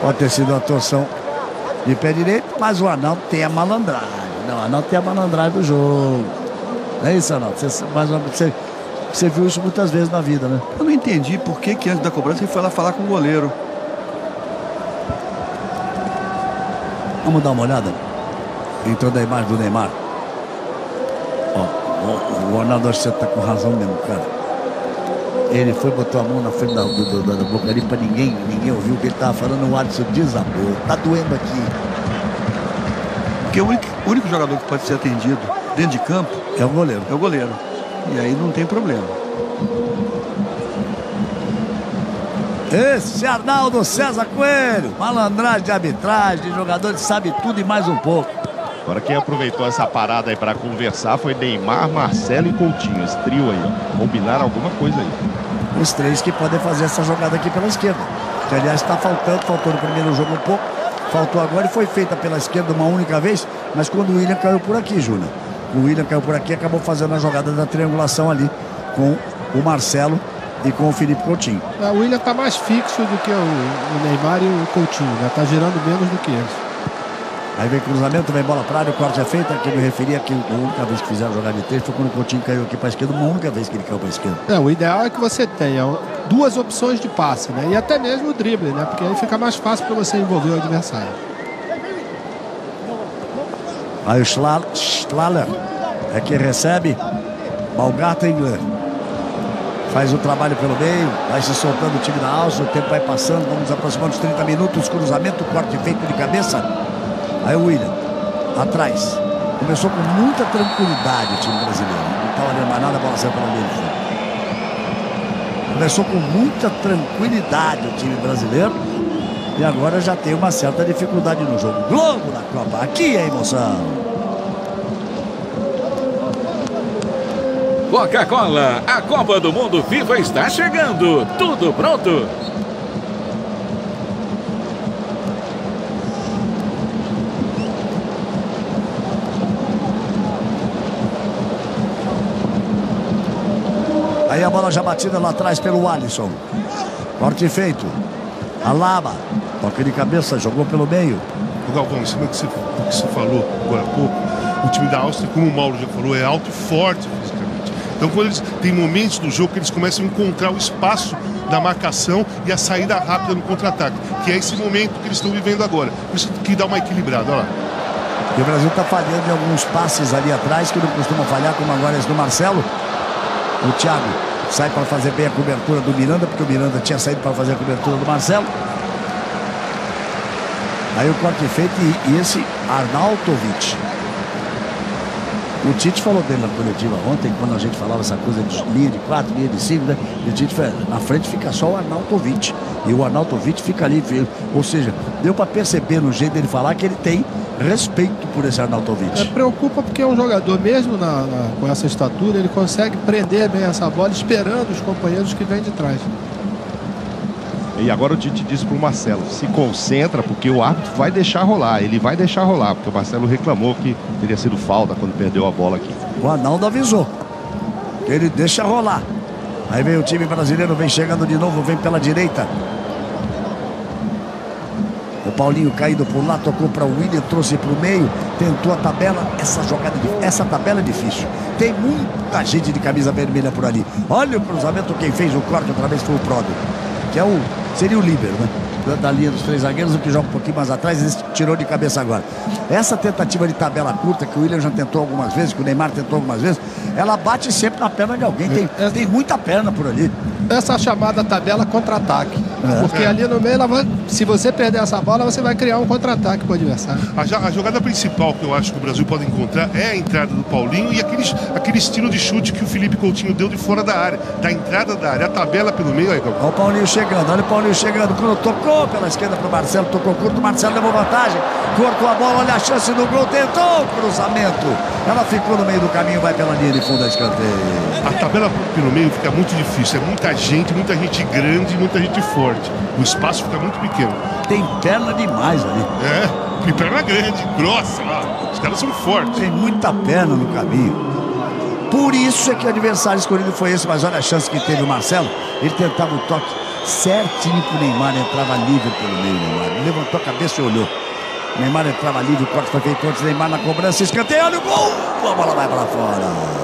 Pode ter sido uma torção de pé direito, mas o Arnaldo tem a malandragem. Não, o Arnaldo tem a malandragem do jogo. Não é isso, Arnaldo? Você, mais você, você viu isso muitas vezes na vida, né? Eu não entendi por que, que antes da cobrança ele foi lá falar com o goleiro. Vamos dar uma olhada. Entrou da imagem do Neymar. Ó, o, o Ronaldo, acho que você tá com razão mesmo, cara. Ele foi, botou a mão na frente da, do- do- da boca ali pra ninguém, ninguém ouviu o que ele tava falando, o Alisson desabou. Tá doendo aqui. Porque o único, o único jogador que pode ser atendido dentro de campo É o goleiro. é o goleiro. E aí não tem problema. Esse é Arnaldo César Coelho, malandragem de arbitragem, jogador que sabe tudo e mais um pouco. Agora quem aproveitou essa parada aí para conversar foi Neymar, Marcelo e Coutinho. Esse trio aí, ó. Combinaram alguma coisa aí. Os três que podem fazer essa jogada aqui pela esquerda. Que aliás está faltando, faltou no primeiro jogo um pouco, faltou agora e foi feita pela esquerda uma única vez, mas quando o William caiu por aqui, Júnior. O William caiu por aqui e acabou fazendo a jogada da triangulação ali com o Marcelo e com o Felipe Coutinho. É, o William está mais fixo do que o, Neymar e o Coutinho, né? Tá girando menos do que eles. Aí vem cruzamento, vem bola para área, o corte é feito. Aqui me referia que a única vez que fizeram jogar de três foi quando o Coutinho caiu aqui para a esquerda, uma única vez que ele caiu para a esquerda. É, o ideal é que você tenha duas opções de passe, né? E até mesmo o drible, né? Porque aí fica mais fácil para você envolver o adversário. Aí o Schlaller é que recebe. Baumgartengler faz o trabalho pelo meio, vai se soltando o time da alça, o tempo vai passando, vamos aproximando dos 30 minutos, cruzamento, corte feito de cabeça. Aí o William, atrás. Começou com muita tranquilidade o time brasileiro. Não estava olhando mais nada, a bola saiu para dele. Começou com muita tranquilidade o time brasileiro. E agora já tem uma certa dificuldade no jogo. Globo da Copa, aqui é emoção. Coca-Cola, a Copa do Mundo FIFA está chegando. Tudo pronto? Aí a bola já batida lá atrás pelo Alisson. Corte feito. Alaba. Toque de cabeça, jogou pelo meio. O Galvão, em cima do que você, do que você falou agora há pouco, o time da Áustria, como o Mauro já falou, é alto e forte. Então, quando eles tem momentos do jogo que eles começam a encontrar o espaço da marcação e a saída rápida no contra-ataque, que é esse momento que eles estão vivendo agora. Por isso que dá uma equilibrada, olha lá. E o Brasil está falhando em alguns passes ali atrás, que não costuma falhar, como agora esse do Marcelo. O Thiago sai para fazer bem a cobertura do Miranda, porque o Miranda tinha saído para fazer a cobertura do Marcelo. Aí o corte feito e, e esse Arnautovic. O Tite falou dele na coletiva ontem, quando a gente falava essa coisa de linha de quatro, linha de cinco, né? E o Tite falou, na frente fica só o Arnautovic. E o Arnautovic fica ali, ou seja, deu para perceber no jeito dele falar que ele tem respeito por esse Arnautovic. É, preocupa porque é um jogador, mesmo na, na, com essa estatura, ele consegue prender bem essa bola, esperando os companheiros que vêm de trás. E agora o Tite disse para o Marcelo, se concentra, porque o árbitro vai deixar rolar, ele vai deixar rolar, porque o Marcelo reclamou que teria sido falta quando perdeu a bola aqui. O Arnaldo avisou, ele deixa rolar. Aí vem o time brasileiro, vem chegando de novo, vem pela direita. O Paulinho caído por lá, tocou para o William, trouxe para o meio, tentou a tabela. Essa jogada, essa tabela é difícil. Tem muita gente de camisa vermelha por ali. Olha o cruzamento, quem fez o corte outra vez foi o Prodo, que é o, seria o líbero, né? Da linha dos três zagueiros, o que joga um pouquinho mais atrás, ele tirou de cabeça agora. Essa tentativa de tabela curta que o William já tentou algumas vezes, que o Neymar tentou algumas vezes, ela bate sempre na perna de alguém. Tem, É. tem muita perna por ali. Essa chamada tabela contra-ataque. Porque ali no meio, ela vai- se você perder essa bola, você vai criar um contra-ataque para o adversário. A, a jogada principal que eu acho que o Brasil pode encontrar é a entrada do Paulinho e aquele, aquele estilo de chute que o Felipe Coutinho deu de fora da área, da entrada da área, a tabela pelo meio aí. Olha o Paulinho chegando, olha o Paulinho chegando. Quando tocou pela esquerda para o Marcelo, tocou curto. O Marcelo levou vantagem. Cortou a bola, olha a chance do gol. Tentou o cruzamento. Ela ficou no meio do caminho, vai pela linha de fundo da escanteio. A tabela pelo meio fica muito difícil. É muita gente, muita gente grande, muita gente forte. O espaço fica muito pequeno. Tem perna demais ali. É, e perna grande, grossa. ó. Os caras são fortes. Tem muita perna no caminho. Por isso é que o adversário escolhido foi esse. Mas olha a chance que teve o Marcelo. Ele tentava o toque certinho pro Neymar. Entrava livre pelo meio, Neymar. Ele levantou a cabeça e olhou. Neymar entrava livre, o corte foi feito antes. Neymar na cobrança, escanteio, olha o gol! A bola vai para fora.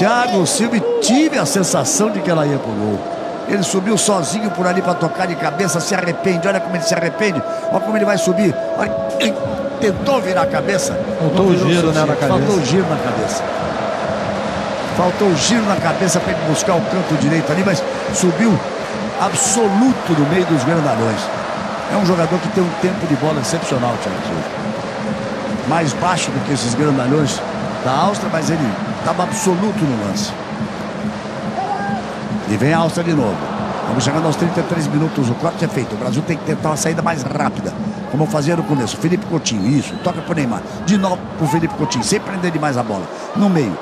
Thiago Silva tive a sensação de que ela ia pro gol. Ele subiu sozinho por ali para tocar de cabeça, se arrepende. Olha como ele se arrepende. Olha como ele vai subir. Olha, tentou virar a cabeça. Faltou o giro, né, na cabeça. Faltou o giro na cabeça. Faltou o giro na cabeça para ele buscar o canto direito ali, mas subiu absoluto no meio dos grandalhões. É um jogador que tem um tempo de bola excepcional, Thiago Silva. Mais baixo do que esses grandalhões da Áustria, mas ele estava absoluto no lance. E vem a Áustria de novo. Vamos chegando aos 33 minutos, o corte é feito. O Brasil tem que tentar uma saída mais rápida, como fazia no começo. Felipe Coutinho, isso, toca pro Neymar. De novo pro Felipe Coutinho, sem prender demais a bola. No meio.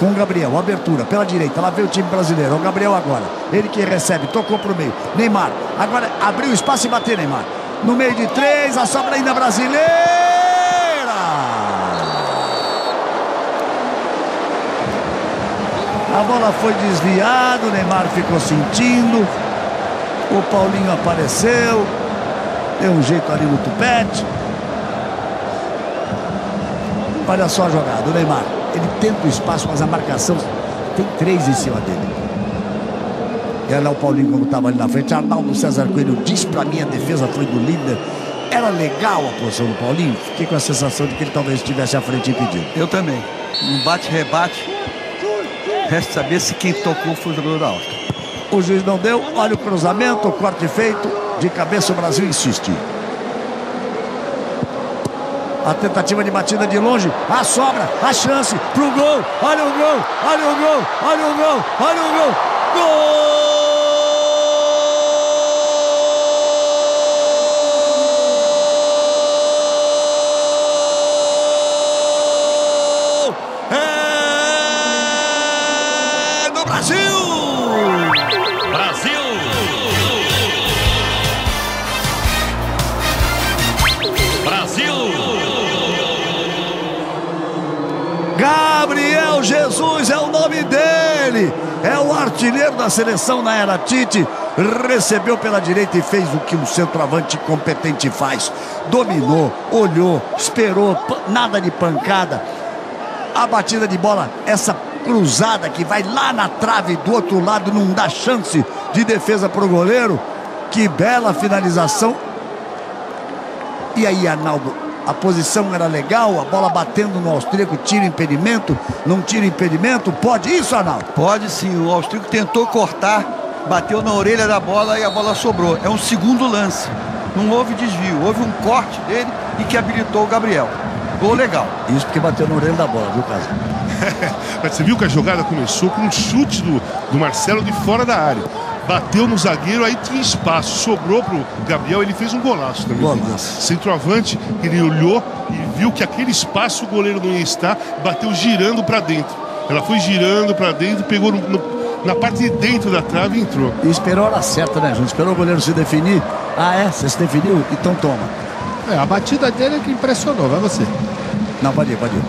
Com o Gabriel, abertura pela direita, lá vem o time brasileiro. O Gabriel agora, ele que recebe, tocou pro meio. Neymar, agora abriu espaço e bateu Neymar. No meio de três, a sobra ainda brasileira. Bola foi desviada, o Neymar ficou sentindo. O Paulinho apareceu. Deu um jeito ali no tupete. Olha só a jogada, o Neymar. Ele tenta o espaço, mas a marcação tem três em cima dele. E olha o Paulinho como estava ali na frente. Arnaldo César Coelho diz para mim a defesa foi do líder. Era legal a posição do Paulinho. Fiquei com a sensação de que ele talvez estivesse à frente impedido. Eu também. Um bate-rebate. Resta saber se quem tocou foi o jogador da Áustria. O juiz não deu. Olha o cruzamento, o corte feito. De cabeça o Brasil insiste. A tentativa de batida de longe, a sobra, a chance pro gol. Olha o gol, olha o gol, olha o gol, olha o gol. Gol! Jesus é o nome dele. É o artilheiro da seleção na era Tite. Recebeu pela direita e fez o que um centroavante competente faz. Dominou, olhou, esperou, nada de pancada. A batida de bola, essa cruzada que vai lá na trave do outro lado, não dá chance de defesa para o goleiro. Que bela finalização. E aí, Arnaldo, a posição era legal, a bola batendo no austríaco, tira impedimento, não tira impedimento, pode isso, Arnaldo? Pode sim, o austríaco tentou cortar, bateu na orelha da bola e a bola sobrou. É um segundo lance. Não houve desvio, houve um corte dele e que habilitou o Gabriel. Gol legal. Isso porque bateu na orelha da bola, viu, Casa? [LAUGHS] Mas você viu que a jogada começou com um chute do, do Marcelo de fora da área. Bateu no zagueiro, aí tinha espaço, sobrou pro Gabriel, ele fez um golaço também. Golaço. Centroavante, ele olhou e viu que aquele espaço o goleiro não ia estar, bateu girando para dentro. Ela foi girando para dentro, pegou no- no- na parte de dentro da trave e entrou. E esperou a hora certa, né, Júnior? Esperou o goleiro se definir. Ah, é? Você se definiu? Então toma. É, a batida dele é que impressionou, vai você. Não, pode ir, pode ir.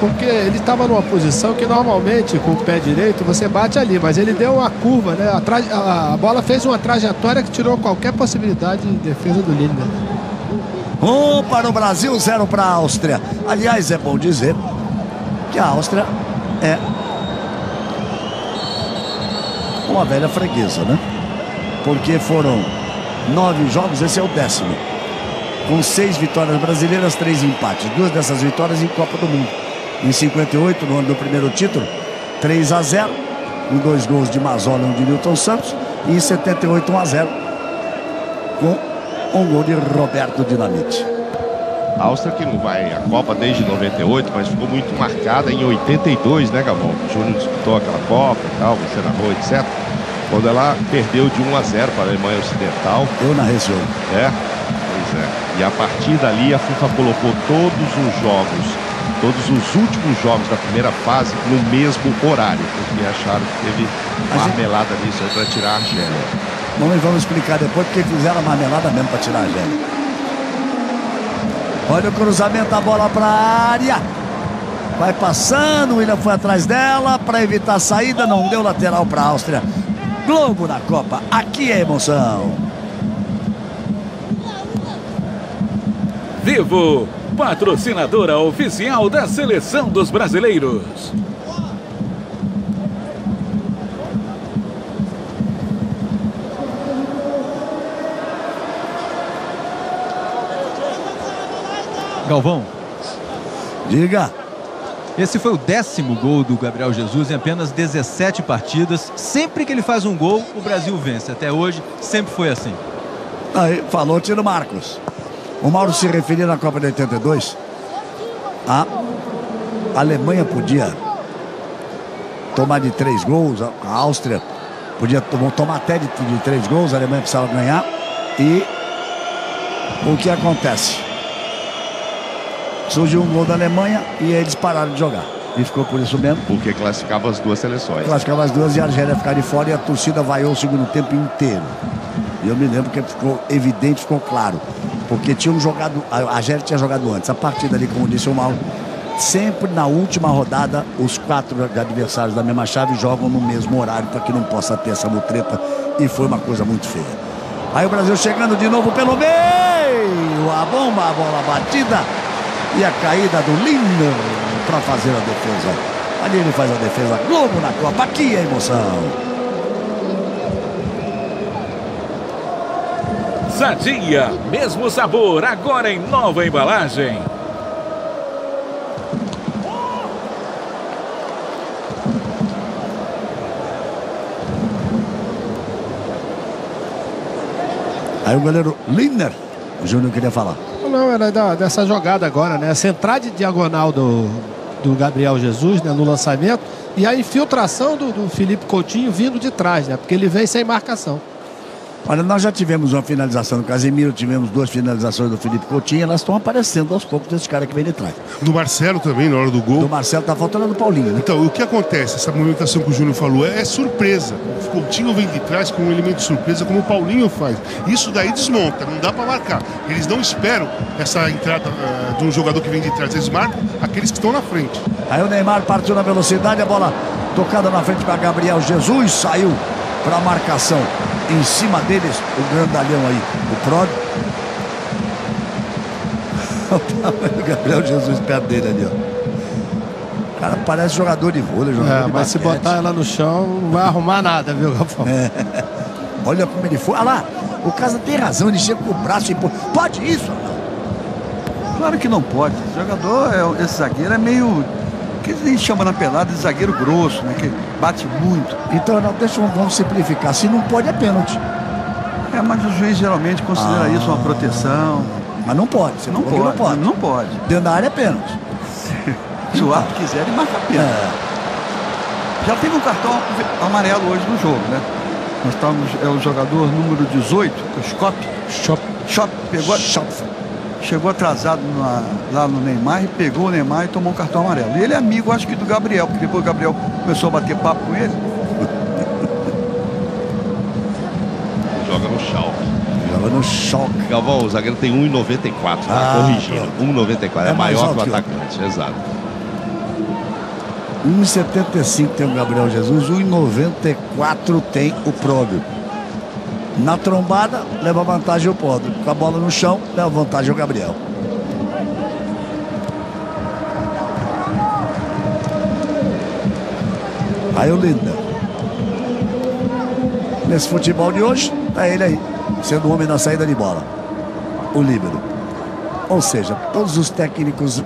Porque ele estava numa posição que normalmente com o pé direito você bate ali, mas ele deu uma curva, né? A, traje- a- bola fez uma trajetória que tirou qualquer possibilidade de defesa do Linder. Um para o Brasil, zero para a Áustria. Aliás, é bom dizer que a Áustria é uma velha freguesa, né? Porque foram nove jogos, esse é o décimo. Com seis vitórias brasileiras, três empates. Duas dessas vitórias em Copa do Mundo. Em 58, no ano do primeiro título, 3 a 0 com dois gols de Mazola e um de Newton Santos. E em 78, 1 a 0 com um gol de Roberto Dinamite. A Áustria que não vai à Copa desde 98, mas ficou muito marcada em 82, né, Gabão? O Júnior disputou aquela Copa e tal, você narrou, etc. Quando ela perdeu de 1 a 0 para a Alemanha Ocidental. Eu narrei esse jogo. É, pois é. E a partir dali a FIFA colocou todos os jogos, todos os últimos jogos da primeira fase no mesmo horário, porque acharam que teve gente- marmelada nisso aí para tirar a Argélia. Vamos, vamos explicar depois porque fizeram a marmelada mesmo para tirar a gêmea. Olha o cruzamento, a bola para a área. Vai passando, o William foi atrás dela para evitar a saída, não deu lateral para a Áustria. Globo na Copa, aqui é emoção. Vivo, patrocinadora oficial da seleção dos brasileiros. Galvão, Diga. esse foi o décimo gol do Gabriel Jesus em apenas 17 partidas. Sempre que ele faz um gol, o Brasil vence. Até hoje, sempre foi assim. Aí, falou Tino Marcos. O Mauro se referia na Copa de 82. A Alemanha podia tomar de três gols, a Áustria podia to- tomar até de, de três gols, a Alemanha precisava ganhar. E o que acontece? Surgiu um gol da Alemanha e eles pararam de jogar. E ficou por isso mesmo. Porque classificava as duas seleções. Classificava as duas e a Argélia ficar de fora e a torcida vaiou o segundo tempo inteiro. E eu me lembro que ficou evidente, ficou claro. Porque tinham jogado, a Argélia tinha jogado antes. A partida ali, como disse o Mauro, sempre na última rodada os quatro adversários da mesma chave jogam no mesmo horário para que não possa ter essa mutreta e foi uma coisa muito feia. Aí o Brasil chegando de novo pelo meio, a bomba, a bola batida e a caída do Lindner para fazer a defesa. Ali ele faz a defesa Globo na Copa, aqui é emoção. Sadia, mesmo sabor, agora em nova embalagem. Aí o goleiro Lindner, o Júnior queria falar. Não, era da, dessa jogada agora, né? Essa entrada de diagonal do, do Gabriel Jesus, né? No lançamento. E a infiltração do, do Felipe Coutinho vindo de trás, né? Porque ele vem sem marcação. Olha, nós já tivemos uma finalização do Casemiro, tivemos duas finalizações do Felipe Coutinho, elas estão aparecendo aos poucos desse cara que vem de trás. Do Marcelo também, na hora do gol. Do Marcelo tá faltando do Paulinho, né? Então, o que acontece? Essa movimentação que o Júnior falou é, é surpresa. O Coutinho vem de trás com um elemento de surpresa, como o Paulinho faz. Isso daí desmonta, não dá para marcar. Eles não esperam essa entrada uh, de um jogador que vem de trás, eles marcam aqueles que estão na frente. Aí o Neymar partiu na velocidade, a bola tocada na frente para Gabriel Jesus, saiu para a marcação em cima deles, o grandalhão aí, o Prod. [LAUGHS] o Gabriel Jesus perto dele ali, ó. Cara, parece jogador de vôlei, jogador É, de mas se botar ela no chão, não vai arrumar nada, viu, Galvão? É. Olha como ele foi. Olha lá, o Casa tem razão, ele chega com o braço e pô, pode isso? Claro que não pode. O jogador, é- esse zagueiro é meio. Que a gente chama na pelada de zagueiro grosso, né? Que bate muito. Então, não, deixa vamos simplificar. Se não pode, é pênalti. É, mas o juiz geralmente considera Ah. isso uma proteção. Mas não pode. Se Não pode, Não pode. não pode. Dentro da área é pênalti. [LAUGHS] Se o árbitro quiser, ele marca pena. É. Já teve um cartão amarelo hoje no jogo, né? Nós estávamos, é o jogador número 18, o Scott. Chop. Chop pegou, chegou atrasado na- lá no Neymar e pegou o Neymar e tomou um cartão amarelo. E ele é amigo, acho que do Gabriel, porque depois o Gabriel começou a bater papo com ele. [LAUGHS] Joga no Schalke. Joga no choque. Galvão, o zagueiro tem 1,94, tá Ah, corrigindo. 1,94, é, É maior que o alto que o- atacante, exato. 1,75 tem o Gabriel Jesus, 1,94 tem o Próbio. Na trombada, leva vantagem o Próbio. Com a bola no chão, leva vantagem o Gabriel. Aí o Linda. Nesse futebol de hoje, tá ele aí, sendo o homem da saída de bola. O líbero. Ou seja, todos os técnicos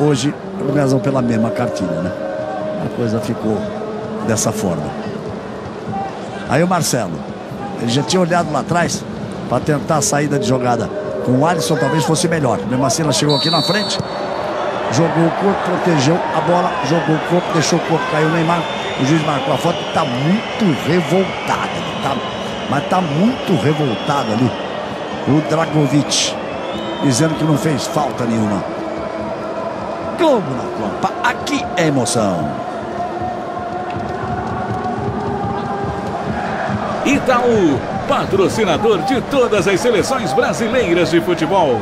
hoje rezam pela mesma cartilha, né? A coisa ficou dessa forma. Aí o Marcelo, ele já tinha olhado lá atrás para tentar a saída de jogada com o Alisson, talvez fosse melhor. Mesmo assim, ela chegou aqui na frente, jogou o corpo, protegeu a bola, jogou o corpo, deixou o corpo cair o Neymar. O juiz marcou a foto, tá muito revoltado, tá, mas tá muito revoltado ali. O Dragovic, dizendo que não fez falta nenhuma. Globo na Copa, aqui é emoção. Itaú, patrocinador de todas as seleções brasileiras de futebol.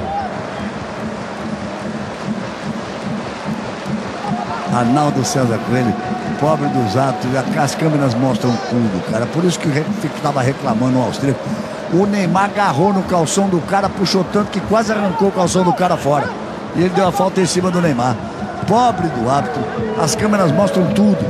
Arnaldo César Coelho, pobre dos atos, as câmeras mostram tudo, cara. Por isso que estava reclamando o austríaco. O Neymar agarrou no calção do cara, puxou tanto que quase arrancou o calção do cara fora. E ele deu a falta em cima do Neymar. Pobre do árbitro, as câmeras mostram tudo.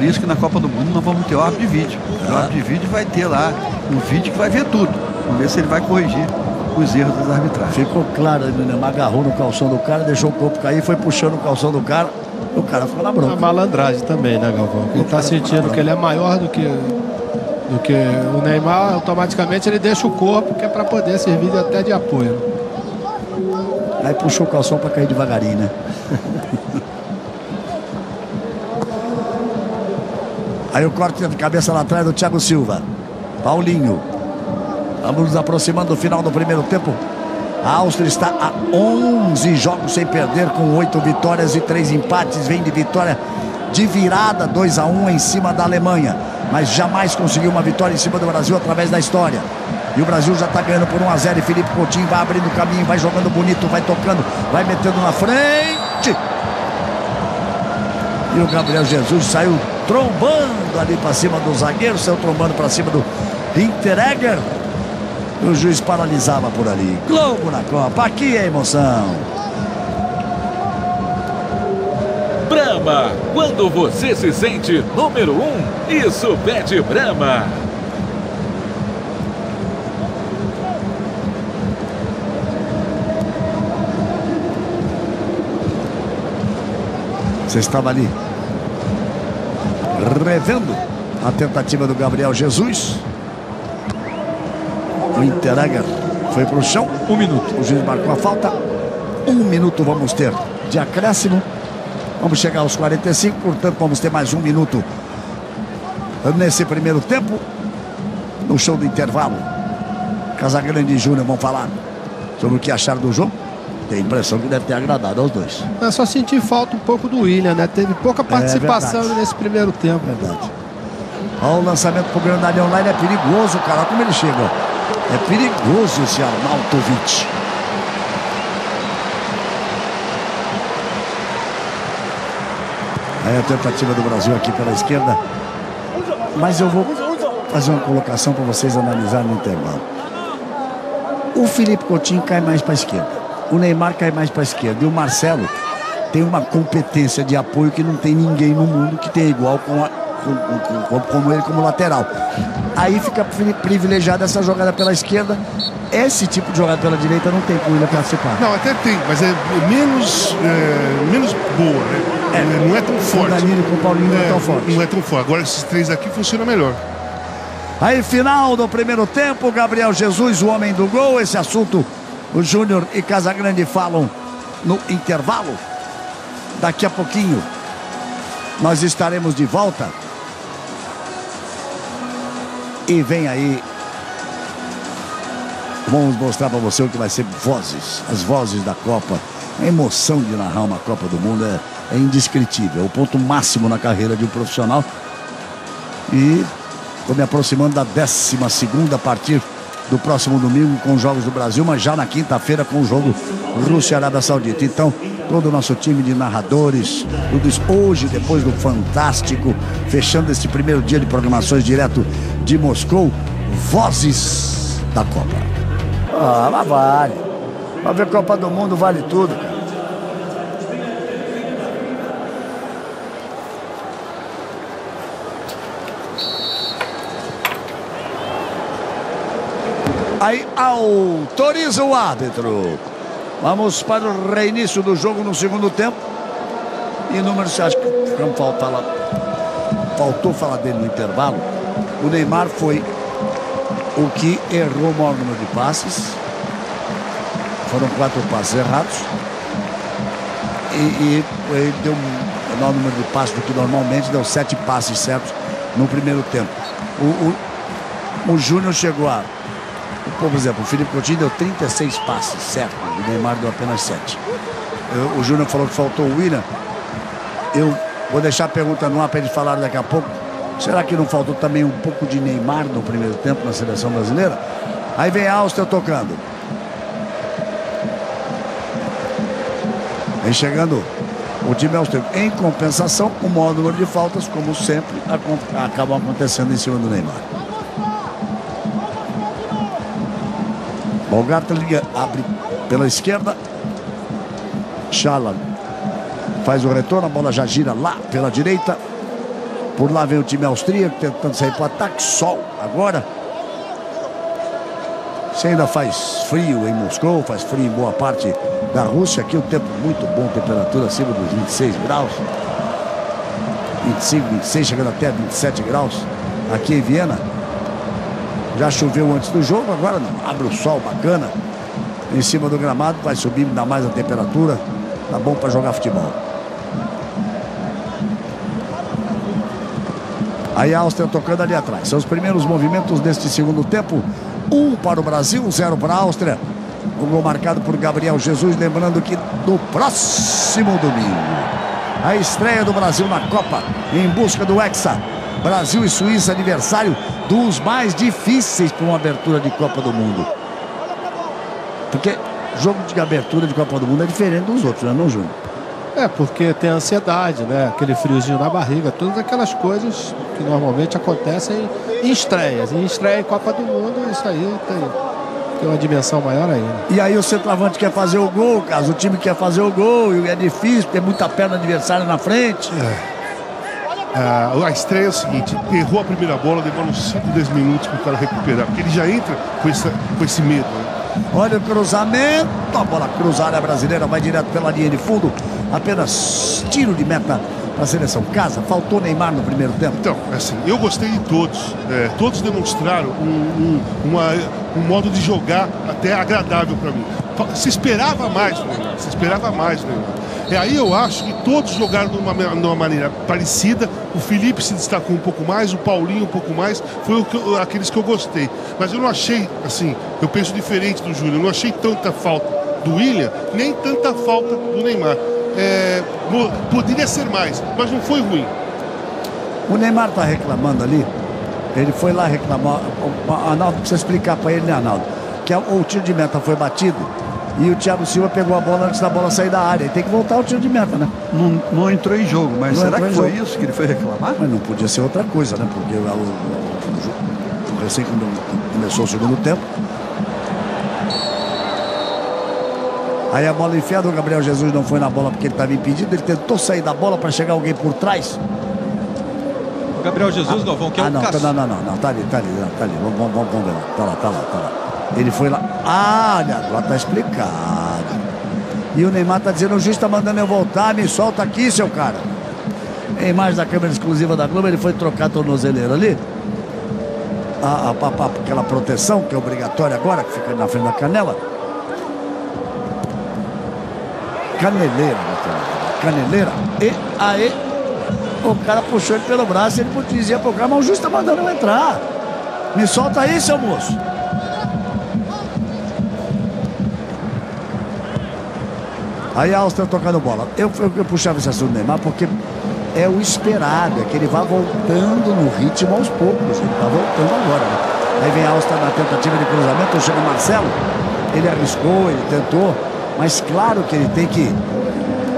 Por isso que na Copa do Mundo nós vamos ter o árbitro de vídeo. O árbitro de vídeo vai ter lá um vídeo que vai ver tudo. Vamos ver se ele vai corrigir os erros das arbitragens. Ficou claro, o Neymar agarrou no calção do cara, deixou o corpo cair, foi puxando o calção do cara. O cara ficou na A bronca. malandragem também, né, Galvão? Ele tá sentindo que ele é maior do que, do que o Neymar, automaticamente ele deixa o corpo, que é para poder servir até de apoio. Aí puxou o calção para cair devagarinho, né? Aí o corte de cabeça lá atrás do Thiago Silva. Paulinho. Vamos nos aproximando do final do primeiro tempo. A Áustria está a 11 jogos sem perder, com 8 vitórias e 3 empates. Vem de vitória de virada 2 a 1 em cima da Alemanha. Mas jamais conseguiu uma vitória em cima do Brasil através da história. E o Brasil já está ganhando por 1 a 0 e Felipe Coutinho vai abrindo o caminho, vai jogando bonito, vai tocando, vai metendo na frente. E o Gabriel Jesus saiu trombando ali para cima do zagueiro, saiu trombando para cima do Hinteregger. E o juiz paralisava por ali. Globo na Copa, aqui é emoção. Brahma, quando você se sente número um, isso pede Brahma. Você estava ali revendo a tentativa do Gabriel Jesus. O Interagger foi para o chão. Um minuto. O juiz marcou a falta. Um minuto vamos ter de acréscimo. Vamos chegar aos 45, portanto, vamos ter mais um minuto nesse primeiro tempo. No show do intervalo. Casagrande e Júnior vão falar sobre o que acharam do jogo. Tem a impressão que deve ter agradado aos dois. É só sentir falta um pouco do William, né? Teve pouca participação verdade. nesse primeiro tempo. Verdade. Olha o lançamento pro grandalhão lá, ele é perigoso, cara. Como ele chega. É perigoso esse Arnautovic. Aí a tentativa do Brasil aqui pela esquerda. Mas eu vou fazer uma colocação para vocês analisarem no intervalo. O Felipe Coutinho cai mais para a esquerda. O Neymar cai mais para a esquerda. E o Marcelo tem uma competência de apoio que não tem ninguém no mundo que tenha igual com a, com, com, com, como ele como lateral. Aí fica privilegiada essa jogada pela esquerda. Esse tipo de jogada pela direita não tem como ele participar. Não, até tem, mas é menos, é, menos boa, né? É, não é tão O forte. Danilo com o Paulinho não é tão forte. Não é tão forte. Agora esses três aqui funcionam melhor. Aí, final do primeiro tempo, Gabriel Jesus, o homem do gol. Esse assunto o Júnior e Casagrande falam no intervalo. Daqui a pouquinho nós estaremos de volta. E vem aí. Vamos mostrar para você o que vai ser vozes, as vozes da Copa. A emoção de narrar uma Copa do Mundo é, é indescritível. É o ponto máximo na carreira de um profissional. E Estou me aproximando da 12 a partir do próximo domingo com os Jogos do Brasil, mas já na quinta-feira com o jogo Rússia Arábia Saudita. Então, todo o nosso time de narradores, tudo isso hoje, depois do Fantástico, fechando esse primeiro dia de programações direto de Moscou, vozes da Copa. Ah, mas vale. Pra ver Copa do Mundo vale tudo, cara. Aí autoriza o árbitro. Vamos para o reinício do jogo no segundo tempo. E número, acha que vamos faltar lá? Faltou falar dele no intervalo. O Neymar foi o que errou o maior número de passes. Foram quatro passes errados. E, e ele deu um menor número de passes do que normalmente, deu sete passes certos no primeiro tempo. O, o, o Júnior chegou a por exemplo, o Felipe Coutinho deu 36 passes, certo? O Neymar deu apenas 7. Eu, o Júnior falou que faltou o William. Eu vou deixar a pergunta no ar para eles falarem daqui a pouco. Será que não faltou também um pouco de Neymar no primeiro tempo na seleção brasileira? Aí vem Áustria tocando. Vem chegando o time austríaco. Em compensação, o número de faltas, como sempre, acabam acontecendo em cima do Neymar. Balgartling abre pela esquerda. Chala faz o retorno, a bola já gira lá pela direita. Por lá vem o time austríaco tentando sair para o ataque. Sol agora. Se ainda faz frio em Moscou, faz frio em boa parte da Rússia. Aqui o tempo muito bom, temperatura acima dos 26 graus. 25, 26, chegando até 27 graus. Aqui em Viena. Já choveu antes do jogo, agora não. Abre o sol bacana. Em cima do gramado, vai subir ainda mais a temperatura. Tá bom para jogar futebol. Aí a Áustria tocando ali atrás. São os primeiros movimentos deste segundo tempo. Um para o Brasil, zero para a Áustria. O gol marcado por Gabriel Jesus. Lembrando que no próximo domingo, a estreia do Brasil na Copa, em busca do Hexa. Brasil e Suíça, aniversário dos mais difíceis para uma abertura de Copa do Mundo. Porque jogo de abertura de Copa do Mundo é diferente dos outros, né, não, Júnior? É, porque tem ansiedade, né? Aquele friozinho na barriga, todas aquelas coisas que normalmente acontecem em estreias. Em estreia em Copa do Mundo, isso aí tem, tem uma dimensão maior ainda. E aí o centroavante quer fazer o gol, caso o time quer fazer o gol, e é difícil, tem muita perna adversária na frente. Ah, a estreia é o seguinte: errou a primeira bola, demora uns 5, 10 minutos para o cara recuperar, porque ele já entra com, essa, com esse medo. Né? Olha o cruzamento, a bola cruzada brasileira vai direto pela linha de fundo. Apenas tiro de meta para a seleção. Casa, faltou Neymar no primeiro tempo. Então, assim, eu gostei de todos. É, todos demonstraram um, um, uma, um modo de jogar até agradável para mim. Se esperava mais Neymar, se esperava mais Neymar. E aí eu acho que todos jogaram de uma, de uma maneira parecida. O Felipe se destacou um pouco mais, o Paulinho um pouco mais. Foi que aqueles que eu gostei. Mas eu não achei, assim, eu penso diferente do Júnior. Eu não achei tanta falta do William, nem tanta falta do Neymar. É, poderia ser mais, mas não foi ruim. O Neymar está reclamando ali. Ele foi lá reclamar. Arnaldo precisa explicar para ele, né, Arnaldo? Que o tiro de meta foi batido e o Thiago Silva pegou a bola antes da bola sair da área. E tem que voltar o tiro de meta, né? Não, não entrou em jogo, mas não será que foi jogo. isso que ele foi reclamar? Mas não podia ser outra coisa, né? Porque o, o, o, o recém começou o segundo tempo. Aí a bola enfiada, o Gabriel Jesus não foi na bola porque ele estava impedido. Ele tentou sair da bola para chegar alguém por trás. O Gabriel Jesus, ah, Galvão, que é ah, não, não, não, não, não, tá ali, tá ali, tá ali. Vamos, vamos, vamos ver lá. Tá lá, tá lá, tá lá. Ele foi lá. Ah, olha, agora tá explicado. E o Neymar tá dizendo, o juiz tá mandando eu voltar, me solta aqui, seu cara. Em imagem da câmera exclusiva da Globo, ele foi trocar a tornozeleira ali. A, a, a, aquela proteção que é obrigatória agora, que fica na frente da canela. Caneleira, caneleira. E aí, o cara puxou ele pelo braço, ele dizia pro cara, mas o juiz tá mandando eu entrar. Me solta aí, seu moço. Aí a Áustria tocando bola. Eu, eu, eu puxava esse assunto do Neymar porque é o esperado, é que ele vá voltando no ritmo aos poucos. Ele está voltando agora. Né? Aí vem a Áustria na tentativa de cruzamento, chega o Marcelo. Ele arriscou, ele tentou, mas claro que ele tem que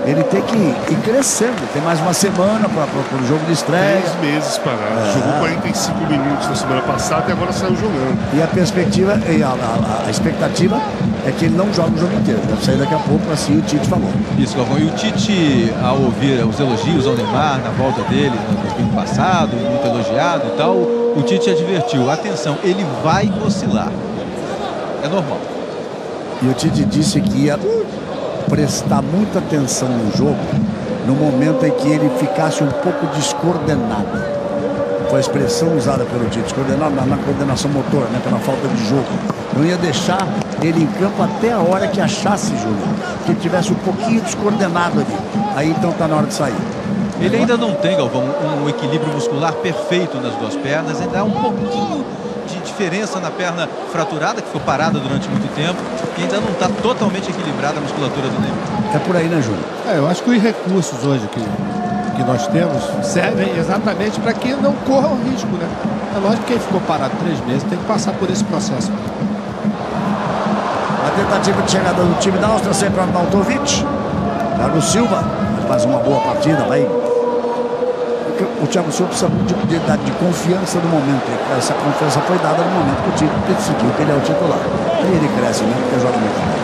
ele tem que ir crescendo. Tem mais uma semana para o jogo de estreia. Três meses parado. É. Jogou 45 minutos na semana passada e agora saiu jogando. E a perspectiva, e a, a, a expectativa é que ele não joga o jogo inteiro. Deve sair daqui a pouco, assim o Tite falou. Isso, Galvão. E o Tite, ao ouvir os elogios ao Neymar na volta dele no ano passado, muito elogiado e tal, o Tite advertiu: atenção, ele vai oscilar. É normal. E o Tite disse que ia prestar muita atenção no jogo no momento em que ele ficasse um pouco descoordenado. Foi a expressão usada pelo Tite, descoordenado na, na coordenação motora, né, pela falta de jogo. Não ia deixar ele em campo até a hora que achasse, Júlio, que ele tivesse um pouquinho descoordenado ali. Aí então está na hora de sair. Ele ainda não tem, Galvão, um equilíbrio muscular perfeito nas duas pernas, ainda há um pouquinho de diferença na perna fraturada, que ficou parada durante muito tempo, e ainda não está totalmente equilibrada a musculatura do Neymar. É por aí, né, Júlio? É, eu acho que os recursos hoje que, que nós temos servem exatamente para que não corra o risco, né? É lógico que ele ficou parado três meses, tem que passar por esse processo. Tentativa de chegada do time da Áustria sempre Arnautovic. Thiago Silva faz uma boa partida, vai o Thiago Silva precisa muito de, de, de, confiança no momento. Essa confiança foi dada no momento que o time decidiu que ele é o titular. E ele cresce mesmo, porque joga muito bem.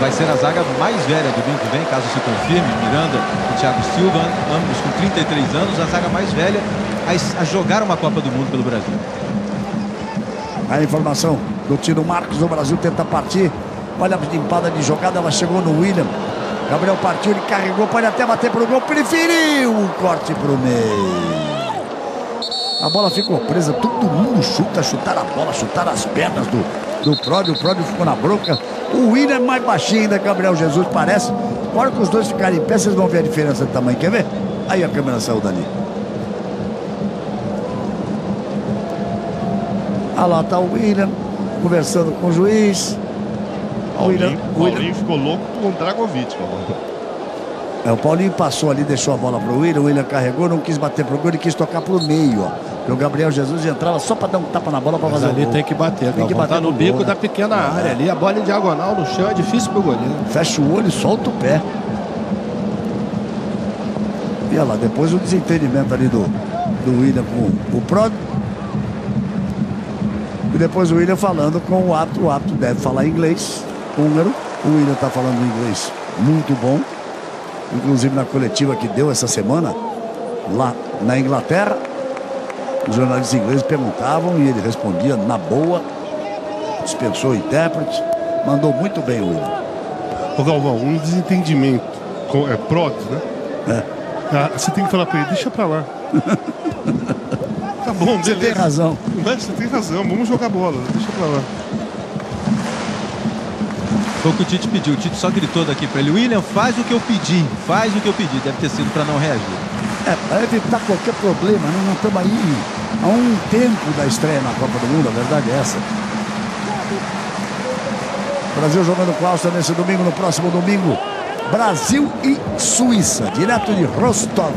Vai ser a zaga mais velha do domingo que vem, caso se confirme. Miranda e Thiago Silva, ambos com 33 anos, a zaga mais velha a, a jogar uma Copa do Mundo pelo Brasil. A informação do tiro Marcos, o Brasil tenta partir. Olha a limpada de jogada, ela chegou no William. Gabriel partiu, ele carregou, pode até bater pro gol, preferiu o corte pro meio. A bola ficou presa, todo mundo chuta, chutar a bola, chutar as pernas do, do Pródio, o Pródio ficou na bronca. O William é mais baixinho ainda, Gabriel Jesus, parece. Na hora que os dois ficarem em pé, vocês vão ver a diferença de tamanho, quer ver? Aí a câmera saiu dali. Ah lá tá o William conversando com o juiz. Paulinho, William, Paulinho ficou louco com o Dragovic, É, o Paulinho passou ali, deixou a bola pro William, o William carregou, não quis bater pro gol, ele quis tocar pro meio, ó. Porque o Gabriel Jesus entrava só para dar um tapa na bola para Mas fazer o ali gol. tem que bater. Tem que Galvão. bater Tá no bico gol, da né? pequena área ali. A bola em diagonal no chão é difícil pro goleiro. Fecha o olho e solta o pé. E olha lá, depois o desentendimento ali do, do William com o Prod. E depois o William falando com o árbitro. O árbitro deve falar inglês, húngaro. O William está falando inglês muito bom. Inclusive na coletiva que deu essa semana, lá na Inglaterra, os jornalistas ingleses perguntavam e ele respondia na boa, dispensou o intérprete, mandou muito bem o William. Ô Galvão, um desentendimento com, é prod, né? É. Ah, você tem que falar pra ele, deixa pra lá. [LAUGHS] tá bom, Você beleza. tem razão. Né? Você tem razão, vamos jogar bola, deixa pra lá. Foi o que o Tite pediu. O Tite só gritou daqui pra ele: William, faz o que eu pedi. Faz o que eu pedi. Deve ter sido pra não reagir. É, para evitar qualquer problema, né? Nós estamos aí há um tempo da estreia na Copa do Mundo, a verdade é essa. Brasil jogando com nesse domingo, no próximo domingo. Brasil e Suíça, direto de Rostov.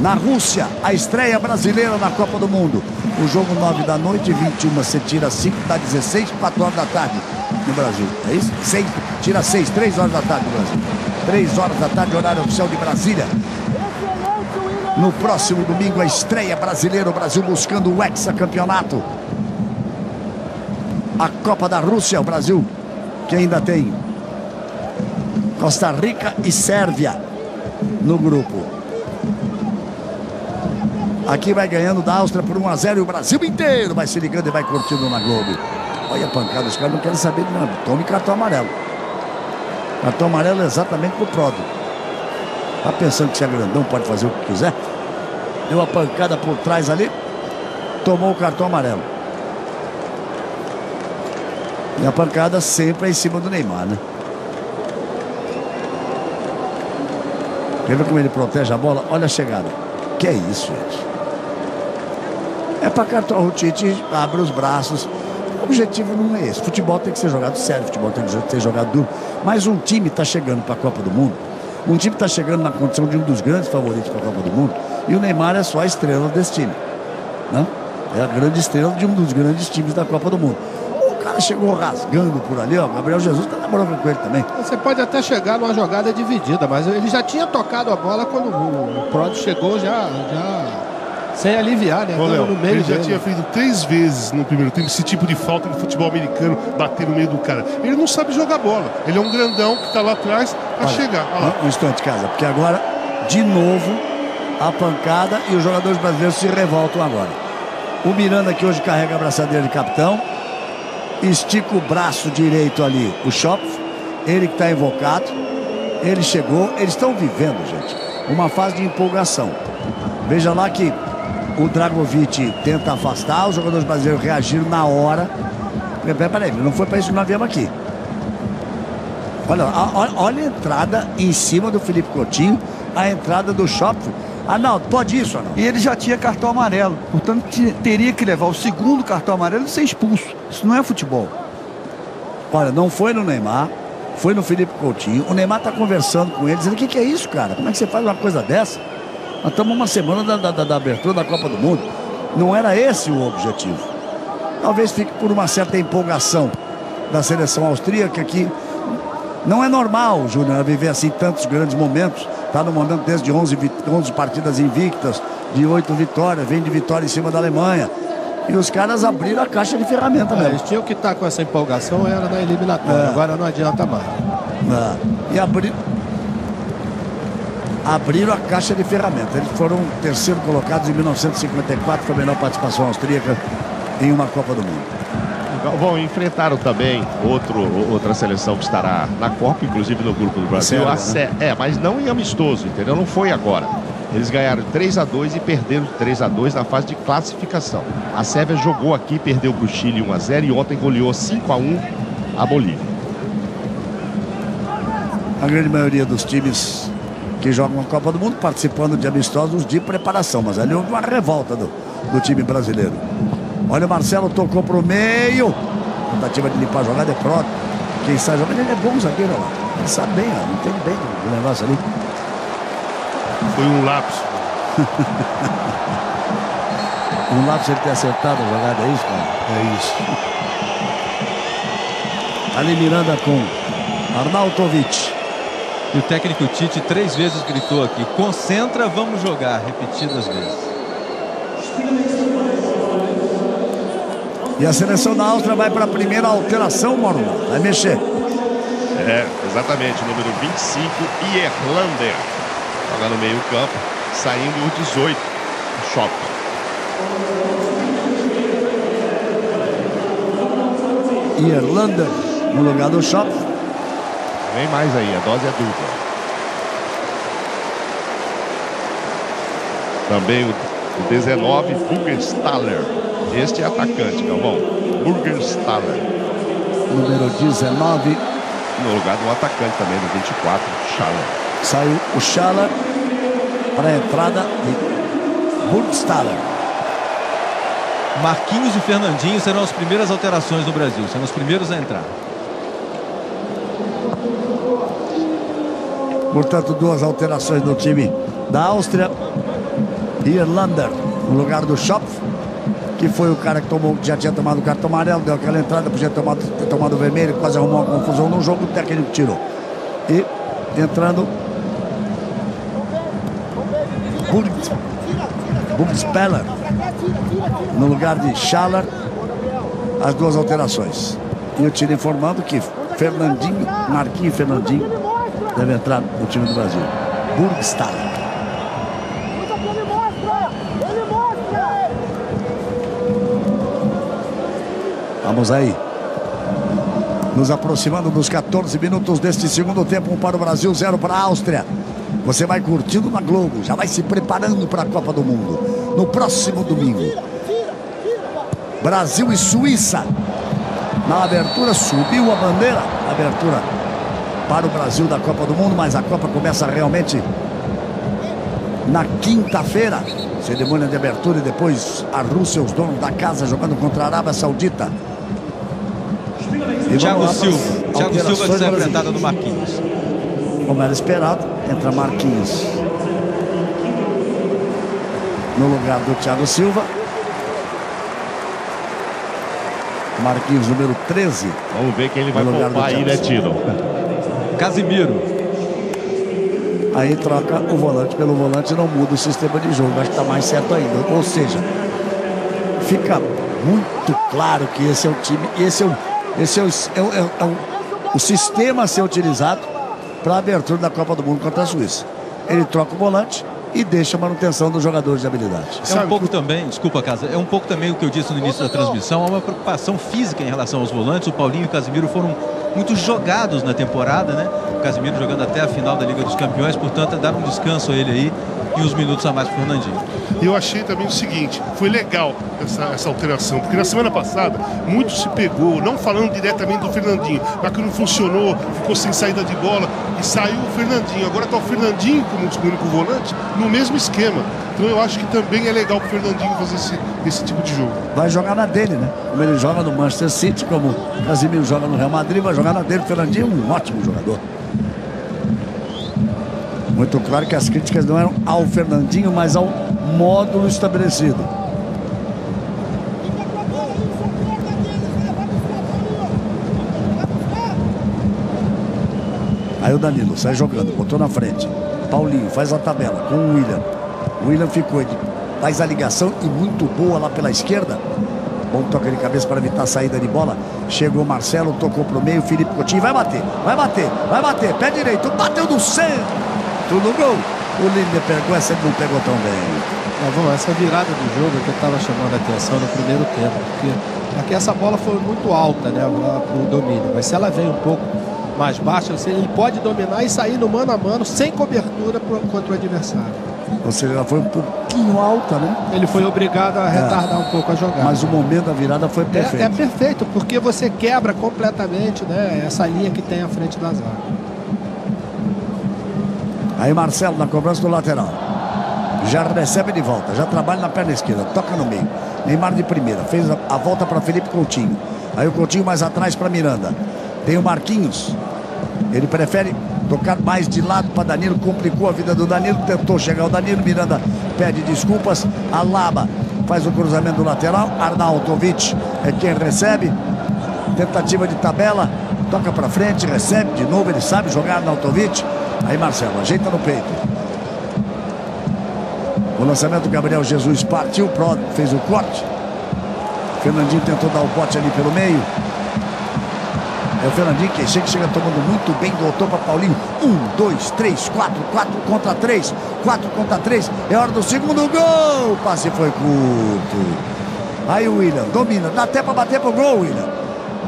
Na Rússia, a estreia brasileira na Copa do Mundo. O jogo 9 da noite, 21, você tira 5, dá 16, 4 horas da tarde no Brasil. É isso? 6, tira 6, 3 horas da tarde no Brasil. 3 horas da tarde, horário oficial de Brasília. No próximo domingo, a estreia brasileira, o Brasil buscando o hexacampeonato. A Copa da Rússia, o Brasil, que ainda tem Costa Rica e Sérvia no grupo. Aqui vai ganhando da Áustria por 1 a 0 e o Brasil inteiro vai se ligando e vai curtindo na Globo. Olha a pancada, os caras não querem saber de nada. Tome cartão amarelo. Cartão amarelo exatamente pro Prodo. Tá pensando que se é grandão pode fazer o que quiser? Deu a pancada por trás ali, tomou o cartão amarelo. E a pancada sempre é em cima do Neymar, né? Quer ver como ele protege a bola? Olha a chegada. Que é isso, gente? É para cartão. O Tite abre os braços. Objetivo não é esse. Futebol tem que ser jogado sério, futebol tem que ser jogado duro. Mas um time está chegando para a Copa do Mundo. Um time está chegando na condição de um dos grandes favoritos para a Copa do Mundo. E o Neymar é só a estrela desse time. Né? É a grande estrela de um dos grandes times da Copa do Mundo. O cara chegou rasgando por ali, ó. Gabriel Jesus está na bronca com ele também. Você pode até chegar numa jogada dividida, mas ele já tinha tocado a bola quando o, o Prod chegou já, já sem aliviar, né? Ô, Léo, no meio ele já dele. tinha feito três vezes no primeiro tempo esse tipo de falta de futebol americano, bater no meio do cara. Ele não sabe jogar bola. Ele é um grandão que tá lá atrás pra Olha, chegar. Lá. Um instante, casa, porque agora, de novo, a pancada e os jogadores brasileiros se revoltam agora. O Miranda, que hoje carrega a braçadeira de capitão, estica o braço direito ali, o Schopf, ele que está invocado, ele chegou, eles estão vivendo, gente, uma fase de empolgação. Veja lá que o Dragovic tenta afastar, os jogadores brasileiros reagiram na hora. Peraí, peraí, não foi para isso que nós viemos aqui. Olha, a- olha, olha a entrada em cima do Felipe Coutinho, a entrada do Schopf. Arnaldo, pode isso, Arnaldo? E ele já tinha cartão amarelo. Portanto, teria que levar o segundo cartão amarelo e ser expulso. Isso não é futebol. Olha, não foi no Neymar, foi no Felipe Coutinho. O Neymar tá conversando com ele, dizendo: o que, que é isso, cara? Como é que você faz uma coisa dessa? Nós estamos uma semana da, da- da- abertura da Copa do Mundo. Não era esse o objetivo. Talvez fique por uma certa empolgação da seleção austríaca que não é normal, Júnior, viver assim tantos grandes momentos. Está no momento desde 11, vi- 11 partidas invictas, de 8 vitórias, vem de vitória em cima da Alemanha. E os caras abriram a caixa de ferramenta É, mesmo. eles tinham que estar com essa empolgação, era na eliminatória. É. Agora não adianta mais. Ah, e abri... abriram a caixa de ferramentas. Eles foram terceiro colocados em 1954, foi a melhor participação austríaca em uma Copa do Mundo. Galvão, enfrentaram também outro, outra seleção que estará na Copa, inclusive no grupo do Brasil. Sérvia, a Sé- É, mas não em amistoso, entendeu? Não foi agora. Eles ganharam 3 a 2 e perderam 3 a 2 na fase de classificação. A Sérvia jogou aqui, perdeu para o Chile 1 a 0 e ontem goleou 5 a 1 a Bolívia. A grande maioria dos times que jogam a Copa do Mundo participando de amistosos de preparação, mas ali houve uma revolta do, do time brasileiro. Olha o Marcelo tocou pro meio. Tentativa de limpar a jogada é próprio. Quem sai jogando, ele é bom zagueiro lá. Ele sabe bem, ó, entende bem do negócio ali. Foi um lapso. [LAUGHS] Um lápis ele ter acertado a jogada, é isso, cara? É isso. [LAUGHS] Ali Miranda com Arnautovic. E o técnico Tite três vezes gritou aqui: concentra, vamos jogar, repetidas vezes. E a seleção da Áustria vai para a primeira alteração, Mauro. Vai mexer. É, exatamente, número 25, Ierlander. Joga no meio campo, saindo o 18, Shop. Irlanda no lugar do Shop. Vem mais aí, a dose é dupla. Também o, o 19, Burgerstaller. Este é atacante, Galvão. Burgerstaller. Número 19. No lugar do atacante também, do 24, Schaller. Saiu o Schala para a entrada de Burgstaller. Marquinhos e Fernandinho serão as primeiras alterações no Brasil, serão os primeiros a entrar. Portanto, duas alterações no time da Áustria. Irlander no lugar do Schopf, que foi o cara que tomou, já tinha tomado o cartão amarelo, deu aquela entrada, podia ter tomado, ter tomado o vermelho, quase arrumou uma confusão no jogo, o técnico tirou. E entrando Burgs, Burgspeller no lugar de Schaller, as duas alterações. E eu tiro informando que Fernandinho, Marquinhos Fernandinho devem entrar no time do Brasil. Burgstaller. Vamos aí. Nos aproximando dos 14 minutos deste segundo tempo. Um para o Brasil, zero para a Áustria. Você vai curtindo na Globo, já vai se preparando para a Copa do Mundo. No próximo domingo. Brasil e Suíça. Na abertura subiu a bandeira. Abertura para o Brasil da Copa do Mundo, mas a Copa começa realmente na quinta-feira. Cerimônia de abertura e depois a Rússia, os donos da casa, jogando contra a Arábia Saudita. E Thiago lá Silva. Thiago Silva enfrentado no Marquinhos. Como era esperado, entra Marquinhos no lugar do Thiago Silva. Marquinhos, número 13. Vamos ver quem ele vai do poupar aí, né. Tino? Casimiro. Aí troca o volante pelo volante, não muda o sistema de jogo. Acho que está mais certo ainda. Ou seja, fica muito claro que esse é o time, esse é o, esse é o, é o, é o- é o- o sistema a ser utilizado para a abertura da Copa do Mundo contra a Suíça. Ele troca o volante e deixa a manutenção dos jogadores de habilidade. É um pouco também, desculpa, Casa, é um pouco também o que eu disse no início da transmissão, há uma preocupação física em relação aos volantes. O Paulinho e o Casimiro foram muito jogados na temporada, né? O Casimiro jogando até a final da Liga dos Campeões, portanto, dar um descanso a ele aí e uns minutos a mais pro Fernandinho. E eu achei também o seguinte, foi legal essa, essa alteração, porque na semana passada muito se pegou, não falando diretamente do Fernandinho, mas que não funcionou, ficou sem saída de bola e saiu o Fernandinho. Agora está o Fernandinho como único volante no mesmo esquema. Então eu acho que também é legal pro Fernandinho fazer esse, esse tipo de jogo. Vai jogar na dele, né? Como ele joga no Manchester City, como o Casimiro joga no Real Madrid, vai jogar na dele. O Fernandinho é um ótimo jogador. Muito claro que as críticas não eram ao Fernandinho, mas ao módulo estabelecido. Aí o Danilo sai jogando, botou na frente. Paulinho faz a tabela com o William. O William ficou, ele faz a ligação e muito boa lá pela esquerda. Bom toque de cabeça para evitar a saída de bola. Chegou o Marcelo, tocou pro meio, Felipe Coutinho vai bater, vai bater, vai bater, pé direito, bateu no centro, no gol. O Linde pegou, essa ele não pegou tão bem. Essa virada do jogo que eu estava chamando a atenção no primeiro tempo, porque aqui essa bola foi muito alta, né, para o domínio, mas se ela vem um pouco mais baixa, você- ele pode dominar e sair no mano a mano sem cobertura pro- contra o adversário. Ou seja, ela foi um pouquinho alta, né? Ele foi obrigado a retardar um pouco a jogada. Mas o momento da virada foi É, perfeito. é perfeito, porque você quebra completamente né, essa linha que tem à frente da zaga. Aí Marcelo na cobrança do lateral. Já recebe de volta, já trabalha na perna esquerda, toca no meio. Neymar de primeira, fez a, a volta para Felipe Coutinho. Aí o Coutinho mais atrás para Miranda. Tem o Marquinhos. Ele prefere tocar mais de lado para Danilo, complicou a vida do Danilo, tentou chegar o Danilo, Miranda pede desculpas. Alaba faz o cruzamento lateral. Arnautovic é quem recebe. Tentativa de tabela. Toca para frente, recebe de novo. Ele sabe jogar Arnautovic. Aí Marcelo ajeita no peito. O lançamento Gabriel Jesus partiu. Fez o corte. Fernandinho tentou dar o bote ali pelo meio. É o Fernandinho que chega, chega tomando muito bem, voltou para Paulinho. Um, dois, três, quatro, quatro contra três, quatro contra três. É hora do segundo gol. O passe foi curto. Aí o William domina, dá até para bater pro gol, William.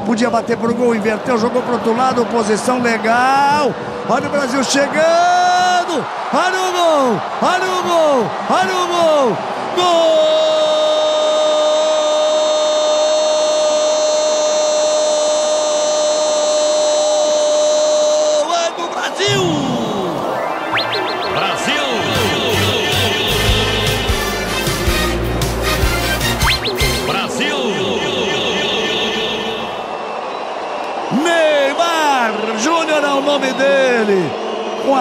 Podia bater pro gol, inverteu, jogou pro outro lado, posição legal. Olha o Brasil chegando. Olha o gol, olha o gol, olha o gol. Gol!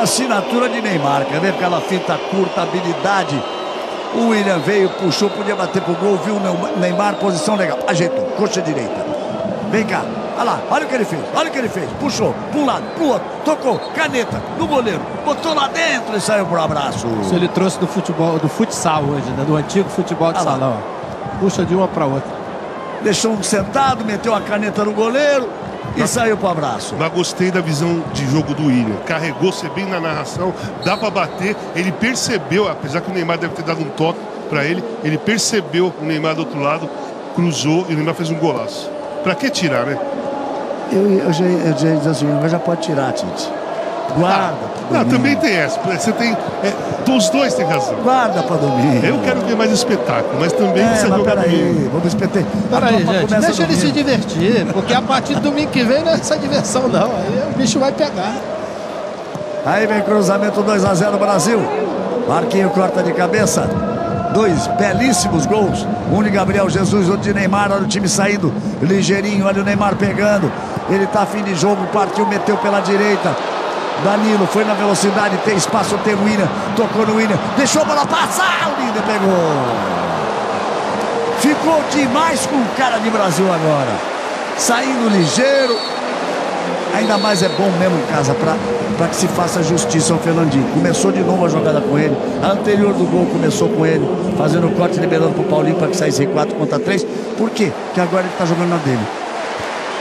Assinatura de Neymar. Quer ver aquela fita curta, habilidade. O William veio, puxou, podia bater pro gol, viu o Neymar, posição legal. Ajeitou, coxa direita. Vem cá, olha lá, olha o que ele fez, olha o que ele fez. Puxou, um lado, pro outro, tocou, caneta, no goleiro, botou lá dentro e saiu pro abraço. Isso ele trouxe do futebol, do futsal hoje, né? Do antigo futebol de olha salão. Lá. Puxa de uma para outra. Deixou um sentado, meteu a caneta no goleiro, e mas, saiu pro abraço. Mas gostei da visão de jogo do William. Carregou você bem na narração, dá para bater. Ele percebeu, apesar que o Neymar deve ter dado um toque para ele, ele percebeu o Neymar do outro lado, cruzou e o Neymar fez um golaço. Para que tirar, né? Eu, eu, já, eu já assim, mas já pode tirar, Tite. Guarda. Ah, não, também tem essa. Você tem. É, os dois têm razão. Guarda para domingo. Eu quero ver mais espetáculo, mas também é, precisa jogar aí, Vamos espetar. Peraí, gente. Deixa ele se divertir, porque a partir do domingo que vem não é essa diversão, não. Aí o bicho vai pegar. Aí vem cruzamento 2 a 0 Brasil. Marquinho corta de cabeça. Dois belíssimos gols. Um de Gabriel Jesus, outro de Neymar. Olha o time saindo ligeirinho. Olha o Neymar pegando. Ele tá fim de jogo. Partiu, meteu pela direita. Danilo foi na velocidade, tem espaço, tem o William, tocou no William, deixou a bola passar, o Líder pegou. Ficou demais com o cara de Brasil agora. Saindo ligeiro. Ainda mais é bom mesmo em casa para que se faça justiça ao Fernandinho. Começou de novo a jogada com ele. A anterior do gol começou com ele, fazendo o corte, liberando para o Paulinho para que saísse 4 contra 3. Por quê? Porque agora ele está jogando na dele.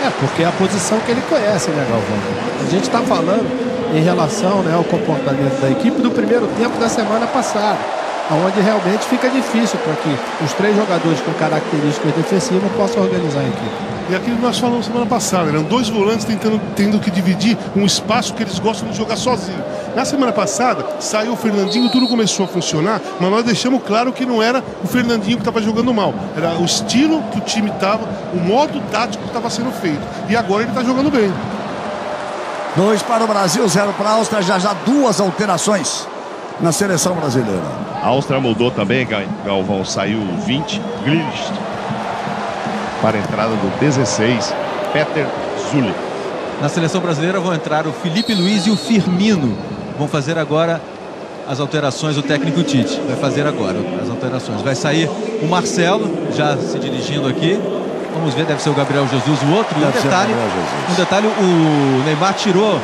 É, porque é a posição que ele conhece, né, Galvão? A gente está falando em relação né, ao comportamento da equipe do primeiro tempo da semana passada, onde realmente fica difícil para que os três jogadores com características defensivas possam organizar a equipe. E aquilo que nós falamos semana passada, eram dois volantes tentando, tendo que dividir um espaço que eles gostam de jogar sozinho. Na semana passada, saiu o Fernandinho, tudo começou a funcionar, mas nós deixamos claro que não era o Fernandinho que estava jogando mal. Era o estilo que o time estava, o modo tático que estava sendo feito. E agora ele está jogando bem. Dois para o Brasil, zero para a Áustria. Já já duas alterações na seleção brasileira. A Áustria mudou também, Galvão. Saiu 20, Glist. Para a entrada do 16, Peter Zulli. Na seleção brasileira vão entrar o Felipe Luiz e o Firmino. Vão fazer agora as alterações, o técnico Tite vai fazer agora as alterações. Vai sair o Marcelo, já se dirigindo aqui. Vamos ver, deve ser o Gabriel Jesus, o outro. Deve um detalhe, um detalhe, o Neymar tirou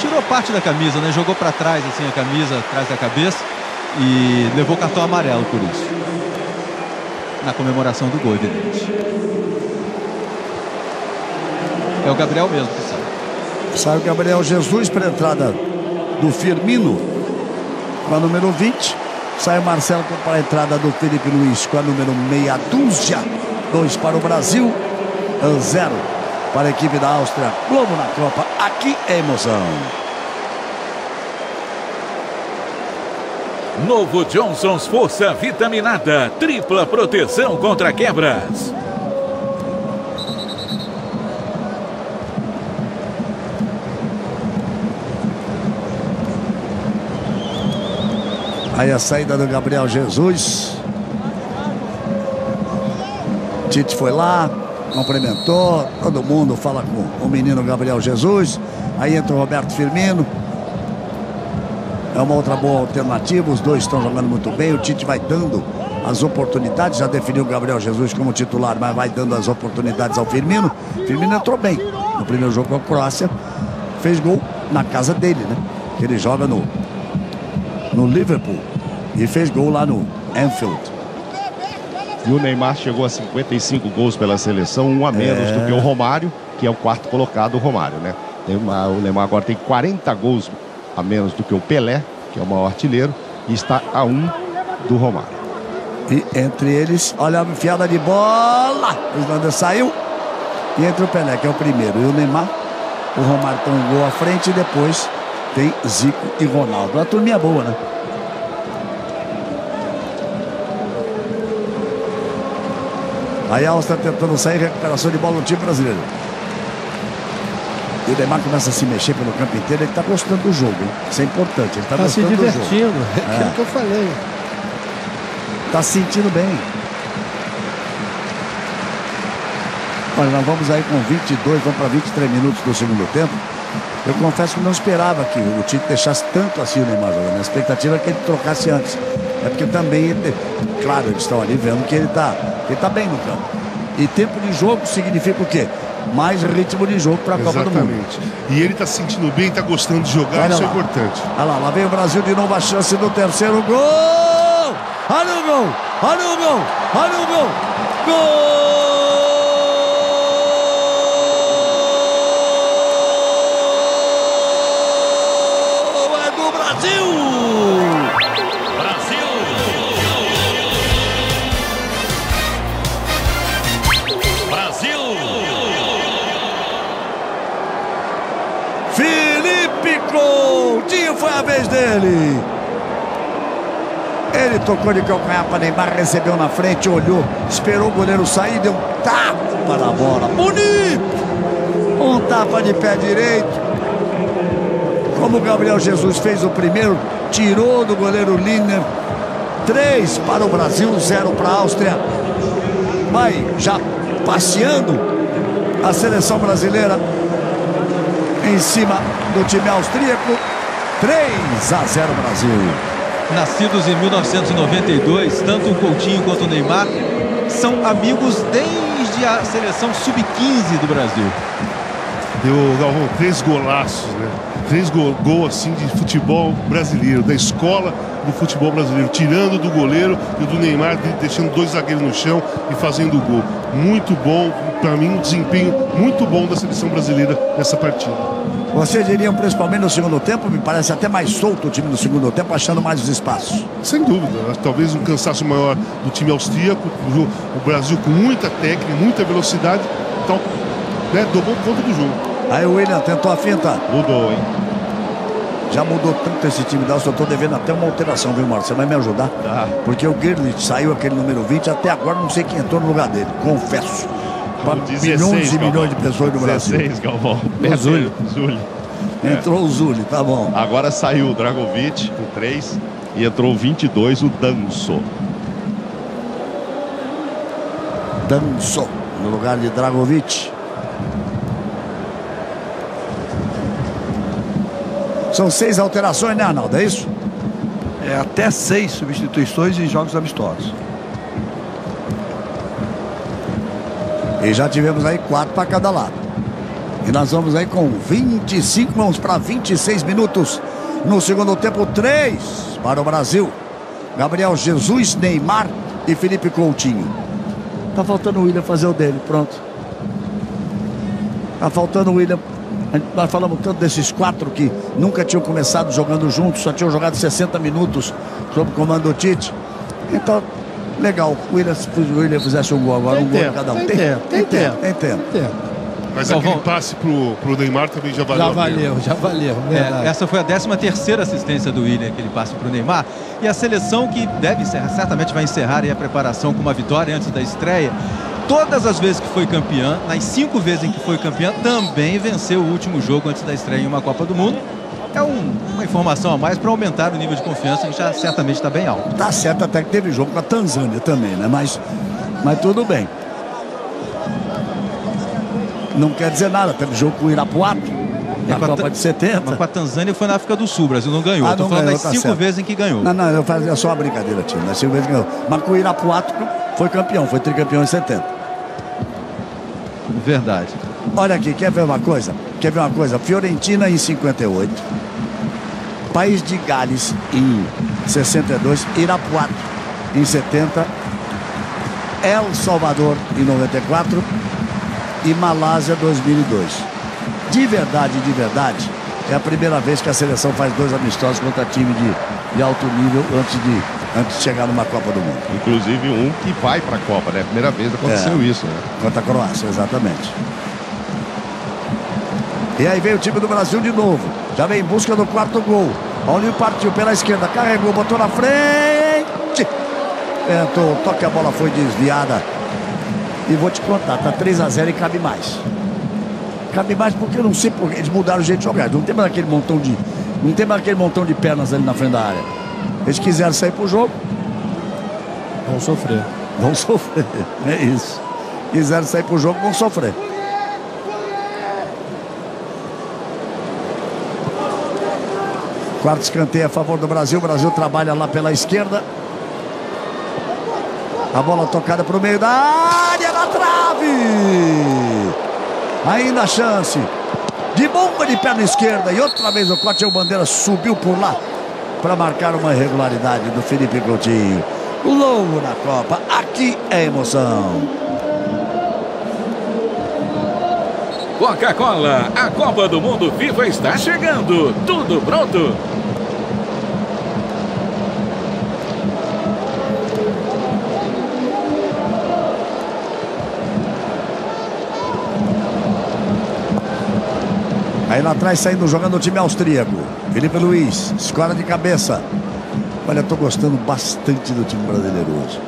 tirou parte da camisa, né? Jogou para trás assim a camisa, atrás da cabeça e levou cartão amarelo por isso. Na comemoração do gol, evidente. É o Gabriel mesmo que sai. Sai o Gabriel Jesus para a entrada do Firmino com a número 20. Sai o Marcelo para a entrada do Felipe Luiz com a número meia dúzia. 2 para o Brasil, 0 para a equipe da Áustria. Globo na Copa, aqui é emoção. Novo Johnson's Força Vitaminada, tripla proteção contra quebras. Aí a saída do Gabriel Jesus. Tite foi lá, cumprimentou, todo mundo fala com o menino Gabriel Jesus. Aí entra o Roberto Firmino. É uma outra boa alternativa, os dois estão jogando muito bem. O Tite vai dando as oportunidades, já definiu o Gabriel Jesus como titular, mas vai dando as oportunidades ao Firmino. Firmino entrou bem no primeiro jogo com a Croácia, fez gol na casa dele, né? Que ele joga no, no Liverpool e fez gol lá no Anfield. E o Neymar chegou a 55 gols pela seleção, um a menos É. do que o Romário, que é o quarto colocado, o Romário, né? O Neymar agora tem 40 gols a menos do que o Pelé, que é o maior artilheiro, e está a um do Romário. E entre eles, olha a enfiada de bola. O Islândia saiu. E entre o Pelé, que é o primeiro, e o Neymar, o Romário tem um gol à frente e depois tem Zico e Ronaldo. A turminha boa, né? Aí a Áustria tentando sair, recuperação de bola no time brasileiro. E o Neymar começa a se mexer pelo campo inteiro, ele está gostando do jogo. hein? Isso é importante, ele está Tá se gostando do jogo. divertindo. É aquilo É. que eu falei. Tá se sentindo bem. Olha, nós vamos aí com 22, vamos para 23 minutos do segundo tempo. Eu confesso que não esperava que o Tite deixasse tanto assim o Neymar jogando. A expectativa é que ele trocasse antes. É porque também, ele- claro, eles estão ali vendo que ele está ele tá bem no campo. E tempo de jogo significa o quê? Mais ritmo de jogo para a Copa do Mundo. Exatamente. E ele tá se sentindo bem, tá gostando de jogar, Olha isso lá. é importante. Olha lá, lá vem o Brasil de novo a chance do terceiro gol! Olha o gol! Olha o gol! Olha o gol! Gol! Tocou de calcanhar para Neymar, recebeu na frente, olhou, esperou o goleiro sair, deu um tapa na bola. Bonito! Um tapa de pé direito. Como o Gabriel Jesus fez o primeiro, tirou do goleiro Liner. Três para o Brasil, zero para a Áustria. Vai já passeando a seleção brasileira em cima do time austríaco. 3 a 0 Brasil. Nascidos em 1992, tanto o Coutinho quanto o Neymar são amigos desde a seleção sub-15 do Brasil. Deu, Galvão, três golaços, né? Três gol, gol assim de futebol brasileiro, da escola do futebol brasileiro, tirando do goleiro e do Neymar, de- deixando dois zagueiros no chão e fazendo o gol. Muito bom, para mim, um desempenho muito bom da seleção brasileira nessa partida. Vocês diriam principalmente no segundo tempo, me parece até mais solto o time no segundo tempo, achando mais os espaços. Sem dúvida, talvez um cansaço maior do time austríaco, o Brasil com muita técnica, muita velocidade, então, né, tomou conta do jogo. Aí o William tentou a finta. Mudou, hein? Já mudou tanto esse time da Áustria, eu tô devendo até uma alteração, viu, Marcos? Você vai me ajudar? Tá. Porque o Girlich saiu aquele número 20, até agora não sei quem entrou no lugar dele, confesso. Para 16, milhões e milhões de pessoas no Brasil. 16, Galvão. O Zuli. Zuli. Entrou o Zuli, tá bom. Agora saiu o Dragovic com 3 e entrou o 22, o Danso. Dançou no lugar de Dragovic. São seis alterações, né, Arnaldo? É isso? É até seis substituições em jogos amistosos. E já tivemos aí quatro para cada lado. E nós vamos aí com 25, vamos para 26 minutos. No segundo tempo, três para o Brasil. Gabriel Jesus, Neymar e Felipe Coutinho. Tá faltando o William fazer o dele, pronto. Tá faltando o William. Nós falamos tanto desses quatro que nunca tinham começado jogando juntos, só tinham jogado 60 minutos sob o comando do Tite. Então, legal. O William, se o William fizesse um gol agora, Tem um gol tempo, de cada um. tem tempo, tem tempo. Tem tempo. Tempo. Mas Galvão. aquele passe pro, pro Neymar também já valeu. Já valeu, já valeu. É, essa foi a 13 terceira assistência do William, que ele passa para o Neymar. E a seleção que deve encerrar, certamente vai encerrar aí a preparação com uma vitória antes da estreia. Todas as vezes que foi campeã, nas cinco vezes em que foi campeã, também venceu o último jogo antes da estreia em uma Copa do Mundo. É um- uma informação a mais para aumentar o nível de confiança, que já certamente está bem alto. Tá certo até que teve jogo com a Tanzânia também, né? Mas, mas tudo bem. Não quer dizer nada. Teve jogo com o Irapuato. Na com a Copa de 70. Mas com a Tanzânia foi na África do Sul, o Brasil não ganhou. Ah, não falando ganhou, das tá cinco certo. vezes em que ganhou. Não, não, eu fazia só uma brincadeira, tio. Na Silva ganhou. Mas com o Irapuato foi campeão, foi tricampeão em 70. Verdade. Olha aqui, quer ver uma coisa? Quer ver uma coisa? Fiorentina em 58. País de Gales em 62. Irapuato em 70. El Salvador em 94. E Malásia 2002. De verdade, de verdade, é a primeira vez que a seleção faz dois amistosos contra time de, de alto nível antes de, antes de chegar numa Copa do Mundo. Inclusive um que vai pra Copa, né? Primeira vez aconteceu É. isso, né? Contra a Croácia, exatamente. E aí vem o time do Brasil de novo. Já vem em busca do quarto gol. Paulinho partiu pela esquerda, carregou, botou na frente. Tentou, toque a bola foi desviada. E vou te contar, tá 3 a 0 e cabe mais. Cabe mais porque eu não sei porque eles mudaram o jeito de jogar. Não tem mais aquele montão de. Não tem mais aquele montão de pernas ali na frente da área. Eles quiseram sair pro jogo, Vão sofrer. vão [LAUGHS] sofrer. É isso. Quiseram sair pro jogo, vão sofrer. Quarto escanteio a favor do Brasil. O Brasil trabalha lá pela esquerda. A bola tocada para o meio da área, na trave. Ainda a chance. De bomba de perna esquerda. E outra vez o Cote Bandeira subiu por lá para marcar uma irregularidade do Felipe Coutinho. Logo na Copa. Aqui é emoção. Coca-Cola, a Copa do Mundo FIFA está chegando. Tudo pronto? Aí lá atrás saindo jogando o time austríaco. Felipe Luiz, escola de cabeça. Olha, tô gostando bastante do time brasileiro hoje.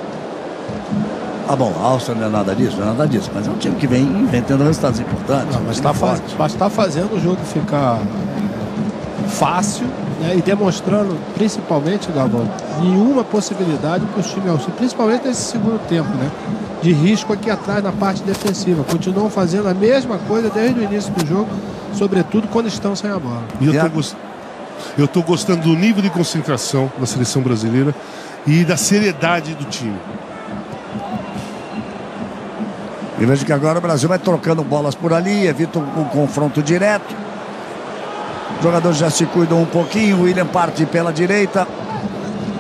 Ah, bom, a Áustria não é nada disso, não é nada disso, mas é um time que vem, tendo resultados importantes. Não, mas está time mas tá fazendo o jogo ficar fácil né, e demonstrando, principalmente, Galvão, nenhuma possibilidade para os times auxílio, principalmente nesse segundo tempo, né? De risco aqui atrás na parte defensiva. Continuam fazendo a mesma coisa desde o início do jogo, sobretudo quando estão sem a bola. E eu E a- tô, gos- eu tô gostando do nível de concentração da seleção brasileira e da seriedade do time. E vejo que agora o Brasil vai trocando bolas por ali, evita um, um confronto direto. Os jogadores já se cuidam um pouquinho. O William parte pela direita.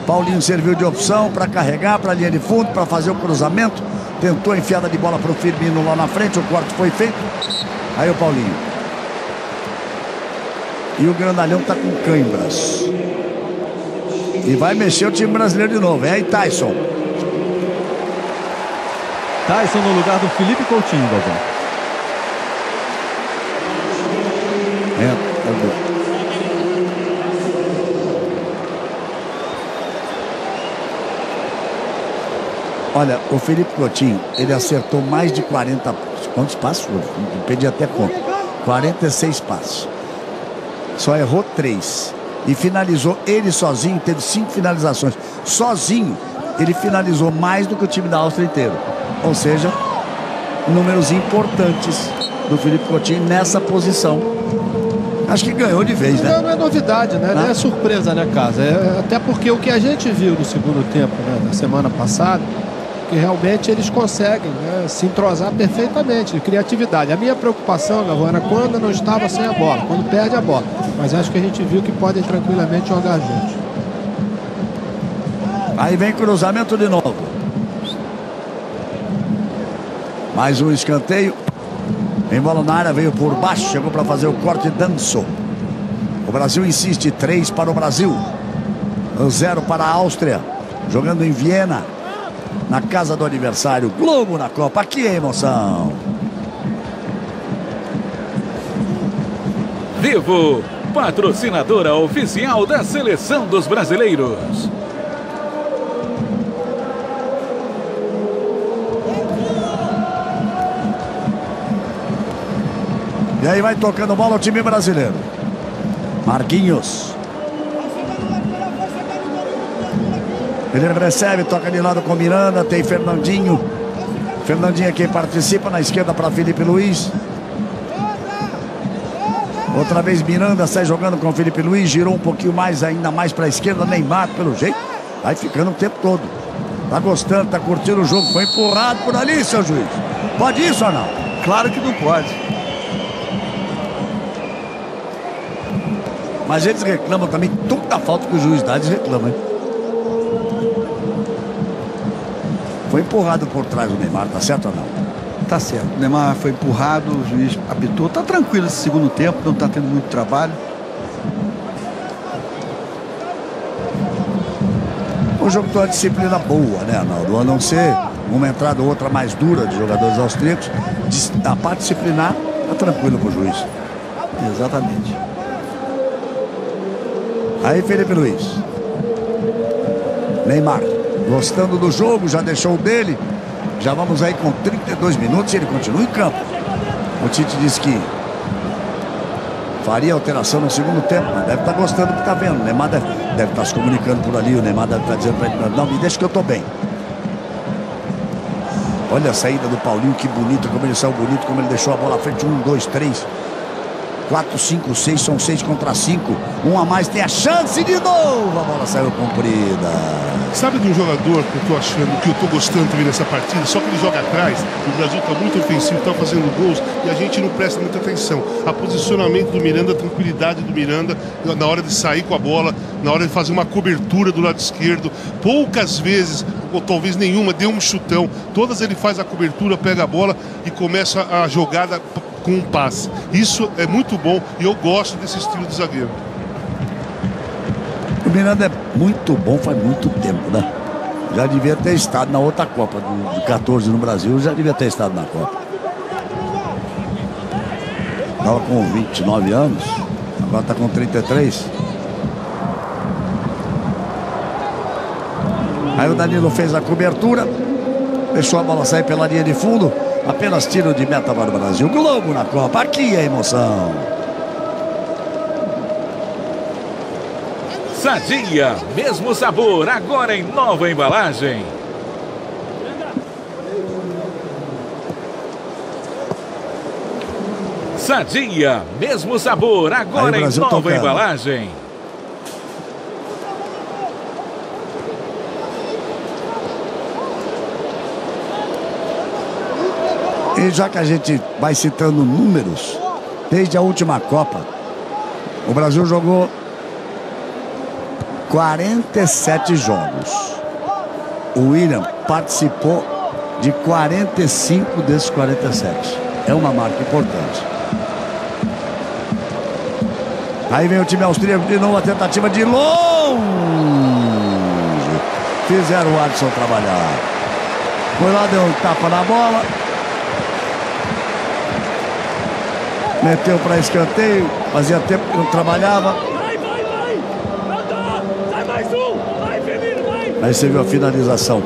Paulinho serviu de opção para carregar para a linha de fundo, para fazer o cruzamento. Tentou a enfiada de bola para o Firmino lá na frente. O corte foi feito. Aí o Paulinho. E o Grandalhão está com cãibras. E vai mexer o time brasileiro de novo. É aí, Tyson. Tyson no lugar do Felipe Coutinho, Galvão. É, o gol. Olha, o Felipe Coutinho, ele acertou mais de 40. Quantos passos? Perdi até conta. 46 passos. Só errou três. E finalizou ele sozinho, teve cinco finalizações. Sozinho, ele finalizou mais do que o time da Áustria inteiro. Ou seja, números importantes do Felipe Coutinho nessa posição. Acho que ganhou de vez, né? Não, não é novidade, né? Não Ah. é surpresa, né, Casa? É, até porque o que a gente viu no segundo tempo, né, na semana passada, realmente eles conseguem né, se entrosar perfeitamente, criatividade. A minha preocupação, Gavão, era quando não estava sem a bola, quando perde a bola. Mas acho que a gente viu que podem tranquilamente jogar juntos. Aí vem cruzamento de novo. Mais um escanteio. Em bola na área, veio por baixo, chegou para fazer o corte danço. O Brasil insiste, três para o Brasil. Zero para a Áustria. Jogando em Viena. Na casa do adversário. Globo na Copa. Aqui é emoção. Vivo, patrocinadora oficial da seleção dos brasileiros. E aí vai tocando bola o time brasileiro. Marquinhos. Ele recebe, toca de lado com Miranda, tem Fernandinho. Fernandinho quem participa na esquerda para Felipe Luiz. Outra vez Miranda sai jogando com Felipe Luiz, girou um pouquinho mais, ainda mais para a esquerda, Neymar pelo jeito. Vai ficando o tempo todo. Tá gostando, tá curtindo o jogo. Foi empurrado por ali, seu juiz. Pode isso ou não? Claro que não pode. Mas eles reclamam também toda a falta que o juiz dá, eles reclamam, hein? Foi empurrado por trás do Neymar, tá certo ou não? Tá certo. O Neymar foi empurrado, o juiz apitou. Tá tranquilo esse segundo tempo, não tá tendo muito trabalho. O jogo tem uma disciplina boa, né, Arnaldo? A não ser uma entrada ou outra mais dura de jogadores austríacos, a parte disciplinar tá tranquilo pro juiz. Exatamente. Aí Felipe Luiz. Neymar, gostando do jogo, já deixou o dele. Já vamos aí com 32 minutos e ele continua em campo. O Tite disse que faria alteração no segundo tempo, mas deve estar tá gostando do que está vendo. O Neymar deve, deve estar tá se comunicando por ali. O Neymar deve estar tá dizendo para ele: não, me deixa que eu estou bem. Olha a saída do Paulinho, que bonito, como ele saiu bonito, como ele deixou a bola à frente. Um, dois, três. 4, 5, 6, são 6 contra 5. Um a mais tem a chance de novo. A bola saiu comprida. Sabe de um jogador que eu tô achando, que eu tô gostando também nessa partida? Só que ele joga atrás. O Brasil tá muito ofensivo, tá fazendo gols e a gente não presta muita atenção. A posicionamento do Miranda, a tranquilidade do Miranda na hora de sair com a bola, na hora de fazer uma cobertura do lado esquerdo. Poucas vezes, ou talvez nenhuma, deu um chutão. Todas ele faz a cobertura, pega a bola e começa a jogada com um passe. Isso é muito bom e eu gosto desse estilo de zagueiro. Miranda é muito bom faz muito tempo, né? Já devia ter estado na outra Copa, de 14 no Brasil, já devia ter estado na Copa. Estava com 29 anos, agora está com 33. Aí o Danilo fez a cobertura, deixou a bola sair pela linha de fundo. Apenas tiro de meta para o Brasil. Globo na Copa. Aqui é emoção. Sadia, mesmo sabor, agora em nova embalagem. Sadia, mesmo sabor, agora em nova tocando. embalagem. E já que a gente vai citando números, desde a última Copa, o Brasil jogou 47 jogos. O William participou de 45 desses 47. É uma marca importante. Aí vem o time austríaco de novo, a tentativa de longe. Fizeram o Adson trabalhar. Foi lá, deu um tapa na bola. Meteu para escanteio. Fazia tempo que não trabalhava. Vai, vai, vai! Sai mais um! Vai, Firmino, vai! Aí você viu a finalização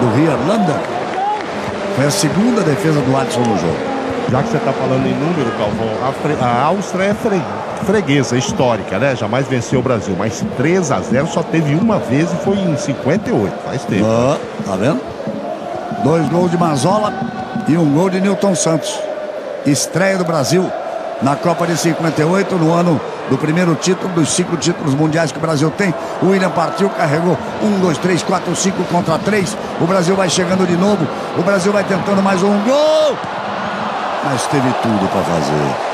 do Rio Landa. Foi a segunda defesa do Alisson no jogo. Já que você está falando em número, Calvão, a, a Áustria é fre... freguesa histórica, né? Jamais venceu o Brasil, mas 3 a 0 só teve uma vez e foi em 58, faz tempo. Ah, tá vendo? Dois gols de Mazola e um gol de Newton Santos estreia do Brasil na Copa de 58, no ano do primeiro título, dos cinco títulos mundiais que o Brasil tem. O William partiu, carregou um, dois, três, quatro, cinco contra três. O Brasil vai chegando de novo. O Brasil vai tentando mais um gol. Mas teve tudo para fazer.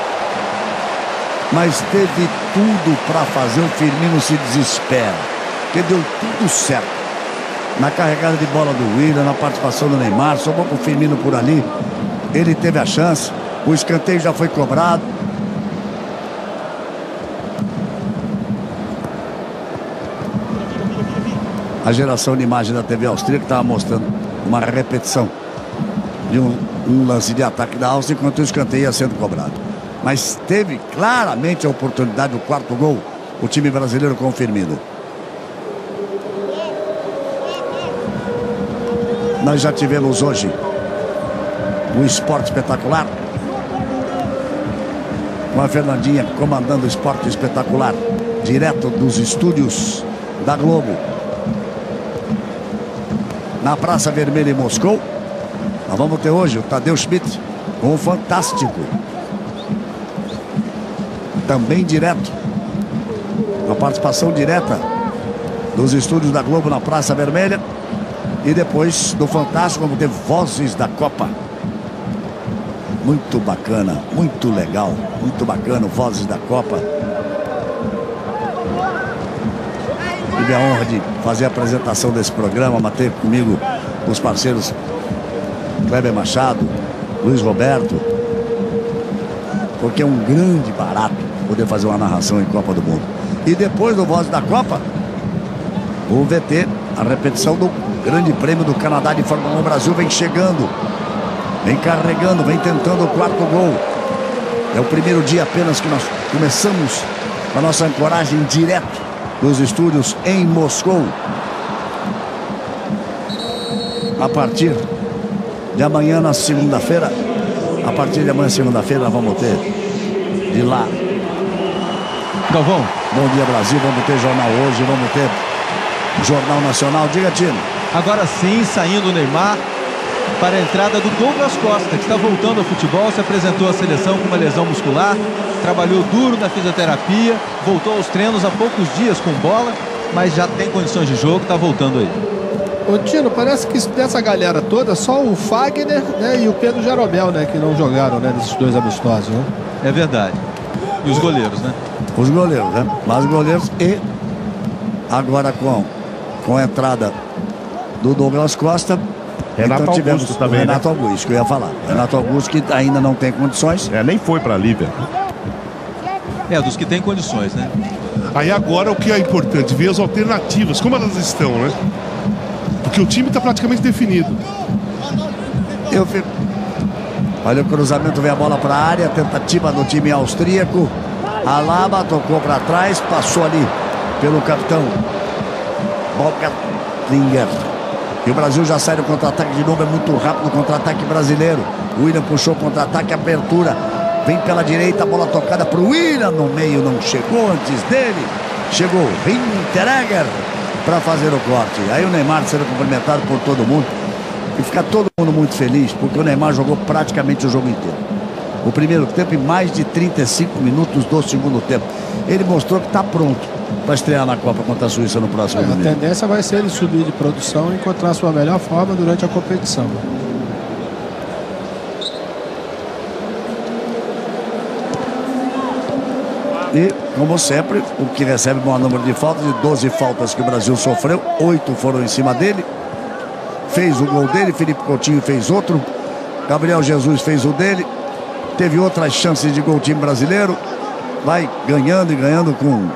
Mas teve tudo para fazer. O Firmino se desespera. Porque deu tudo certo. Na carregada de bola do William, na participação do Neymar, sobrou para o Firmino por ali. Ele teve a chance. O escanteio já foi cobrado. A geração de imagem da TV austríaca estava mostrando uma repetição de um, um, lance de ataque da Áustria enquanto o escanteio ia sendo cobrado. Mas teve claramente a oportunidade do quarto gol, o time brasileiro confirmando. Nós já tivemos hoje um esporte espetacular com a Fernandinha comandando o esporte espetacular, direto dos estúdios da Globo. Na Praça Vermelha em Moscou, nós vamos ter hoje o Tadeu Schmidt com o Fantástico. também direto. A participação direta dos estúdios da Globo na Praça Vermelha. E depois do Fantástico, vamos ter Vozes da Copa. Muito bacana, muito legal, muito bacana, Vozes da Copa. Tive a honra de fazer a apresentação desse programa, matei comigo os parceiros Kleber Machado, Luiz Roberto, porque é um grande barato poder fazer uma narração em Copa do Mundo. E depois do Voz da Copa, o VT, a repetição do Grande Prêmio do Canadá de Fórmula 1 Brasil vem chegando, vem carregando, vem tentando o quarto gol. É o primeiro dia apenas que nós começamos a nossa ancoragem direto dos estúdios em Moscou. A partir de amanhã, na segunda-feira, a partir de amanhã, segunda-feira, nós vamos ter de lá. Galvão. Bom dia, Brasil. Vamos ter jornal hoje, vamos ter Jornal Nacional. Diga, Tino. Agora sim, saindo o Neymar para a entrada do Douglas Costa, que está voltando ao futebol, se apresentou à seleção com uma lesão muscular, trabalhou duro na fisioterapia, voltou aos treinos há poucos dias com bola, mas já tem condições de jogo, está voltando aí. Ô Tino, parece que dessa galera toda, só o Fagner né, e o Pedro Jeromel, né, que não jogaram, né, nesses dois amistosos, né? É verdade. E os goleiros, né? Os goleiros, né? Mas os goleiros e agora com, com a entrada do Douglas Costa. Renato então tivemos Augusto também, né? Renato Augusto, que eu ia falar. Renato Augusto que ainda não tem condições. É, nem foi para a Lívia. É, dos que têm condições, né? Aí agora o que é importante, ver as alternativas, como elas estão, né? Porque o time está praticamente definido. Eu fico... Olha o cruzamento, vem a bola para a área, tentativa do time austríaco. Alaba tocou para trás, passou ali pelo capitão Bolkatlinger. E o Brasil já sai no contra-ataque de novo, é muito rápido o contra-ataque brasileiro. O William puxou o contra-ataque, abertura. Vem pela direita, a bola tocada para o William no meio, não chegou antes dele. Chegou Hinteregger para fazer o corte. Aí o Neymar sendo cumprimentado por todo mundo. E fica todo mundo muito feliz, porque o Neymar jogou praticamente o jogo inteiro. O primeiro tempo e mais de 35 minutos do segundo tempo. Ele mostrou que está pronto para estrear na Copa contra a Suíça no próximo É, a domingo. tendência vai ser ele subir de produção e encontrar a sua melhor forma durante a competição. E, como sempre, o que recebe o maior número de faltas, de 12 faltas que o Brasil sofreu, oito foram em cima dele. Fez o gol dele, Felipe Coutinho fez outro. Gabriel Jesus fez o dele. Teve outras chances de gol time brasileiro. Vai ganhando e ganhando com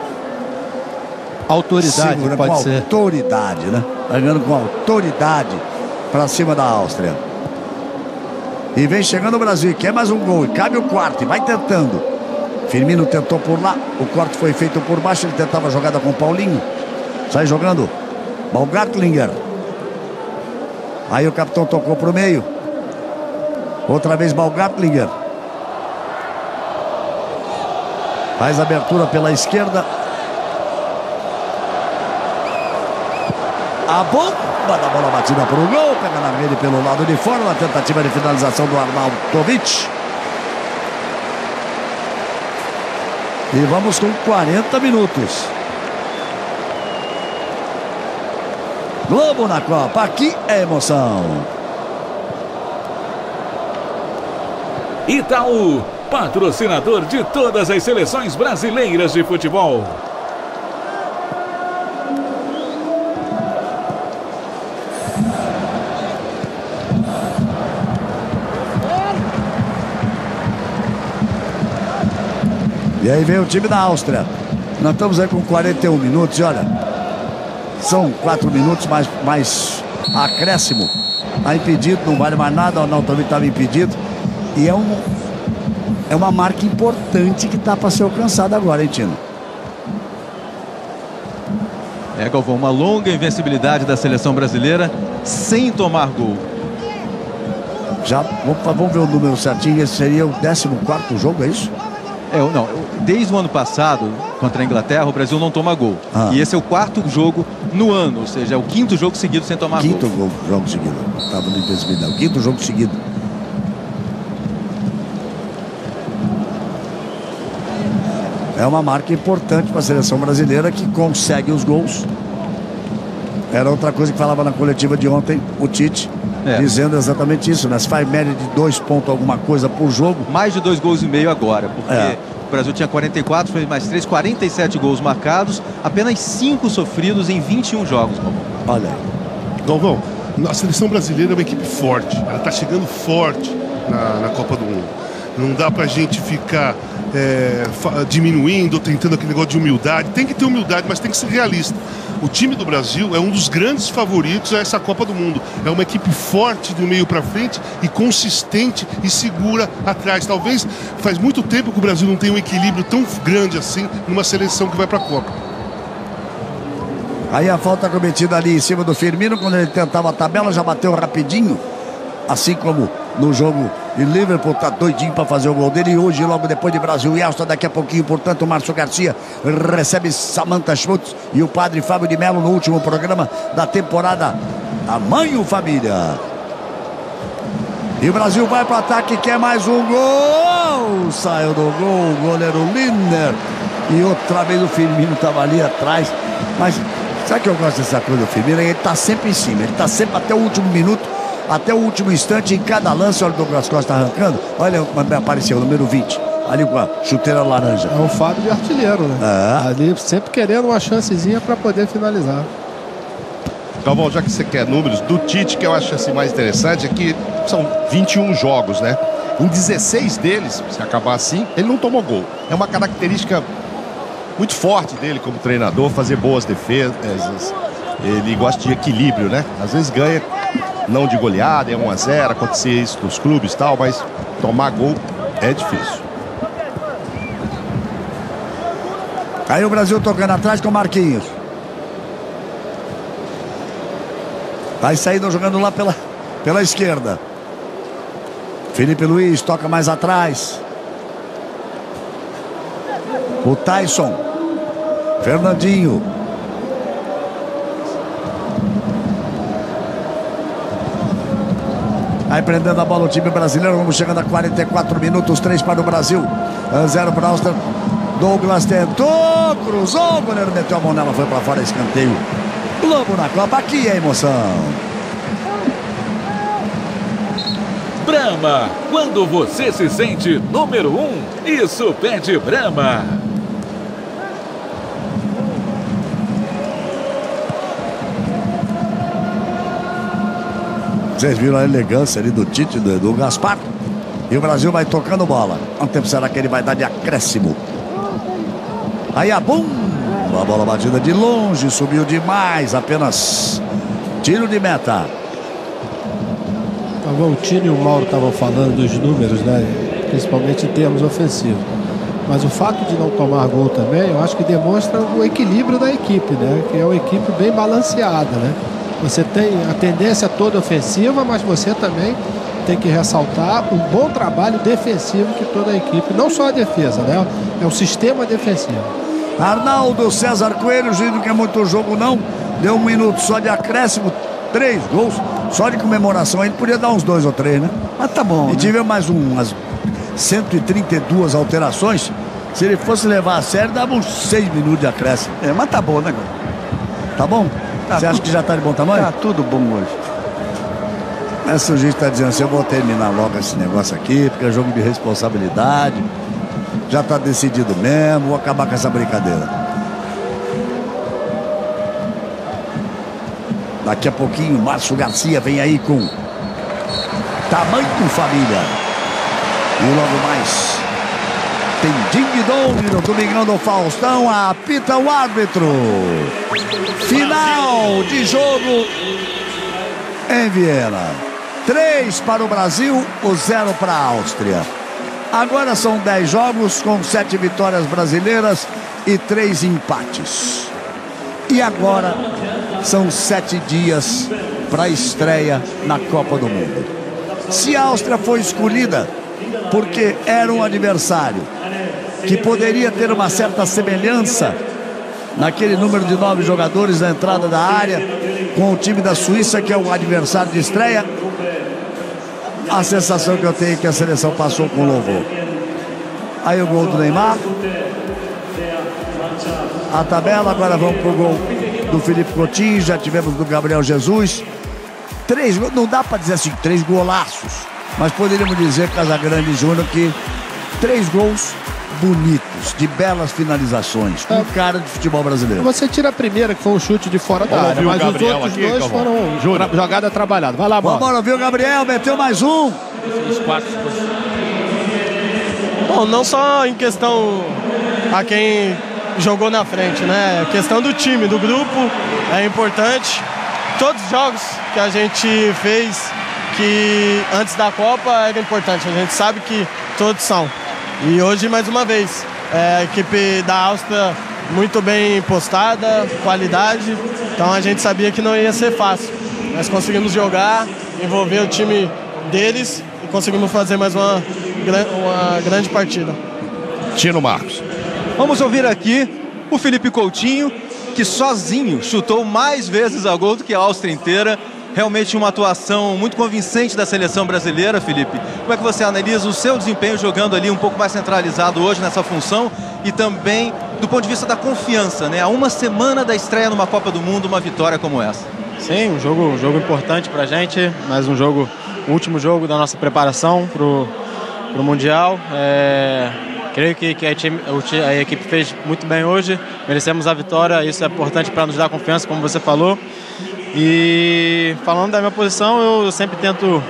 Autoridade, segura, pode com ser. autoridade, né? Vai ganhando com autoridade para cima da Áustria. E vem chegando o Brasil, quer mais um gol. E cabe o quarto, e vai tentando. Firmino tentou por lá, o corte foi feito por baixo, ele tentava a jogada com o Paulinho. Sai jogando. Balgartlinger. Aí o capitão tocou pro meio. Outra vez Balgartlinger. Faz abertura pela esquerda. A bomba da bola batida para o gol. Pega na rede pelo lado de fora. Uma tentativa de finalização do Arnaldo Tovic. E vamos com 40 minutos. Globo na Copa. Aqui é emoção. Itaú, patrocinador de todas as seleções brasileiras de futebol. E aí vem o time da Áustria. Nós estamos aí com 41 minutos e olha, são 4 minutos mais, mais acréscimo. Está impedido, não vale mais nada, o Arnaldo estava impedido. E é, um, é uma marca importante que está para ser alcançada agora, hein, Tino? É, Galvão, uma longa invencibilidade da seleção brasileira sem tomar gol. Já, vamos, vamos ver o número certinho, esse seria o 14 jogo, é isso? É, não, desde o ano passado, contra a Inglaterra, o Brasil não toma gol. Ah. E esse é o quarto jogo no ano, ou seja, é o quinto jogo seguido sem tomar Quinto gol. gol, jogo seguido. Estava no invencibilidade. O quinto jogo seguido. É uma marca importante para a seleção brasileira que consegue os gols. Era outra coisa que falava na coletiva de ontem o Tite, É. dizendo exatamente isso, né? Se faz média de dois pontos alguma coisa por jogo, Mais de dois gols e meio agora, porque É. o Brasil tinha 44, fez mais três, 47 gols marcados, apenas cinco sofridos em 21 jogos. Galvão. olha aí. Galvão, a seleção brasileira é uma equipe forte. Ela está chegando forte na, na Copa do Mundo. Não dá pra gente ficar é, diminuindo, tentando aquele negócio de humildade. Tem que ter humildade, mas tem que ser realista. O time do Brasil é um dos grandes favoritos a essa Copa do Mundo. É uma equipe forte do meio para frente e consistente e segura atrás. Talvez faz muito tempo que o Brasil não tem um equilíbrio tão grande assim numa seleção que vai para a Copa. Aí a falta cometida ali em cima do Firmino, quando ele tentava a tabela, já bateu rapidinho. Assim como no jogo de Liverpool, tá doidinho para fazer o gol dele. E hoje, logo depois de Brasil e Áustria, daqui a pouquinho, portanto, Márcio Garcia recebe Samantha Schmutz e o padre Fábio de Mello no último programa da temporada Tamanho Família. E o Brasil vai para o ataque, quer mais um gol. Saiu do gol o goleiro Linder. E outra vez o Firmino estava ali atrás. Mas sabe que eu gosto dessa coisa do Firmino? Ele está sempre em cima, ele está sempre até o último minuto, até o último instante em cada lance. Olha o Douglas Costa arrancando. Olha como apareceu, o número 20. Ali com a chuteira laranja. É o Fábio de artilheiro, né? É. Ali sempre querendo uma chancezinha para poder finalizar. Galvão, já que você quer números do Tite, que eu acho assim mais interessante, é que são 21 jogos, né? Em 16 deles, se acabar assim, ele não tomou gol. É uma característica muito forte dele como treinador, fazer boas defesas. Ele gosta de equilíbrio, né? Às vezes ganha, não de goleada, é 1 a 0 acontecer isso nos clubes e tal, mas tomar gol é difícil. Aí o Brasil tocando atrás com o Marquinhos. Vai saindo jogando lá pela, pela esquerda. Felipe Luiz toca mais atrás. O Tyson. Fernandinho. Aí prendendo a bola o time brasileiro. Vamos chegando a 44 minutos. 3 para o Brasil. 0 para a Áustria. Douglas tentou, cruzou, o goleiro meteu a mão nela, foi para fora, escanteio. Globo na Copa, aqui é emoção. Brahma, quando você se sente número um, isso pede Brahma. Vocês viram a elegância ali do Tite, do, do Gaspar? E o Brasil vai tocando bola. Quanto tempo será que ele vai dar de acréscimo? Aí a bum! A bola batida de longe, subiu demais, apenas tiro de meta. O Tino e o Mauro estavam falando dos números, né? Principalmente em termos ofensivos. Mas o fato de não tomar gol também, eu acho que demonstra o equilíbrio da equipe, né? Que é uma equipe bem balanceada, né? Você tem a tendência toda ofensiva, mas você também tem que ressaltar o bom trabalho defensivo que toda a equipe, não só a defesa, né? É o sistema defensivo. Arnaldo César Coelho, juiz não quer muito jogo não. Deu um minuto só de acréscimo, três gols, só de comemoração. Ele podia dar uns dois ou três, né? Mas tá bom. E né? tivemos mais um, umas 132 alterações. Se ele fosse levar a sério, dava uns seis minutos de acréscimo. É, mas tá bom, né, Gol? Tá bom? Tá Você acha que já tá de bom tamanho? Tá tudo bom hoje. Essa juiz está dizendo assim, eu vou terminar logo esse negócio aqui, porque é jogo de responsabilidade. Já está decidido mesmo, vou acabar com essa brincadeira. Daqui a pouquinho, Márcio Garcia vem aí com Tamanho Família. E logo mais, tem Ding Dong no Domingão do Faustão, apita o árbitro. Final de jogo em Viena. Três para o Brasil, o zero para a Áustria. Agora são dez jogos com sete vitórias brasileiras e três empates. E agora são sete dias para a estreia na Copa do Mundo. Se a Áustria foi escolhida porque era um adversário que poderia ter uma certa semelhança naquele número de nove jogadores na entrada da área com o time da Suíça, que é o adversário de estreia, a sensação que eu tenho é que a seleção passou com louvor. Aí o gol do Neymar. a tabela. Agora vamos pro gol do Felipe Coutinho. Já tivemos do Gabriel Jesus. Três gols, não dá para dizer assim, três golaços. Mas poderíamos dizer, Casagrande Júnior, que três gols bonitos, de belas finalizações. Um cara de futebol brasileiro. Você tira a primeira, que foi um chute de fora da Vamos área, ouvir o mas os outros aqui, dois foram Júnior. tra- jogada trabalhada. Vai lá, bola. Vamos ouvir o Gabriel, meteu mais um. Bom, não só em questão a quem jogou na frente, né? A questão do time, do grupo é importante. Todos os jogos que a gente fez que antes da Copa era importante. A gente sabe que todos são. E hoje, mais uma vez, é, a equipe da Áustria muito bem postada, qualidade. Então a gente sabia que não ia ser fácil. Nós conseguimos jogar, envolver o time deles e conseguimos fazer mais uma, uma grande partida. Tino Marcos. Vamos ouvir aqui o Felipe Coutinho, que sozinho chutou mais vezes a gol do que a Áustria inteira. Realmente uma atuação muito convincente da seleção brasileira, Felipe. Como é que você analisa o seu desempenho jogando ali um pouco mais centralizado hoje nessa função e também do ponto de vista da confiança, né? A uma semana da estreia numa Copa do Mundo, uma vitória como essa. Sim, um jogo, um jogo importante pra gente, mais um jogo, último jogo da nossa preparação pro, pro Mundial. É, creio que, que a, time- a equipe fez muito bem hoje, merecemos a vitória, isso é importante para nos dar confiança, como você falou. E falando da minha posição, eu sempre tento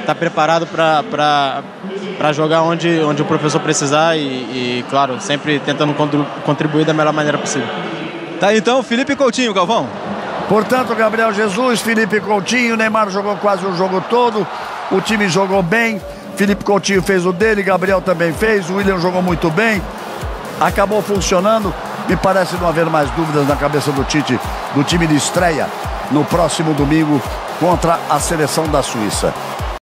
estar preparado para jogar onde, onde o professor precisar e, e, claro, sempre tentando contribuir da melhor maneira possível. Tá então, Felipe Coutinho, Galvão. Portanto, Gabriel Jesus, Felipe Coutinho, Neymar jogou quase o jogo todo, o time jogou bem, Felipe Coutinho fez o dele, Gabriel também fez, o William jogou muito bem, acabou funcionando. Me parece não haver mais dúvidas na cabeça do Tite, do time de estreia, no próximo domingo contra a seleção da Suíça.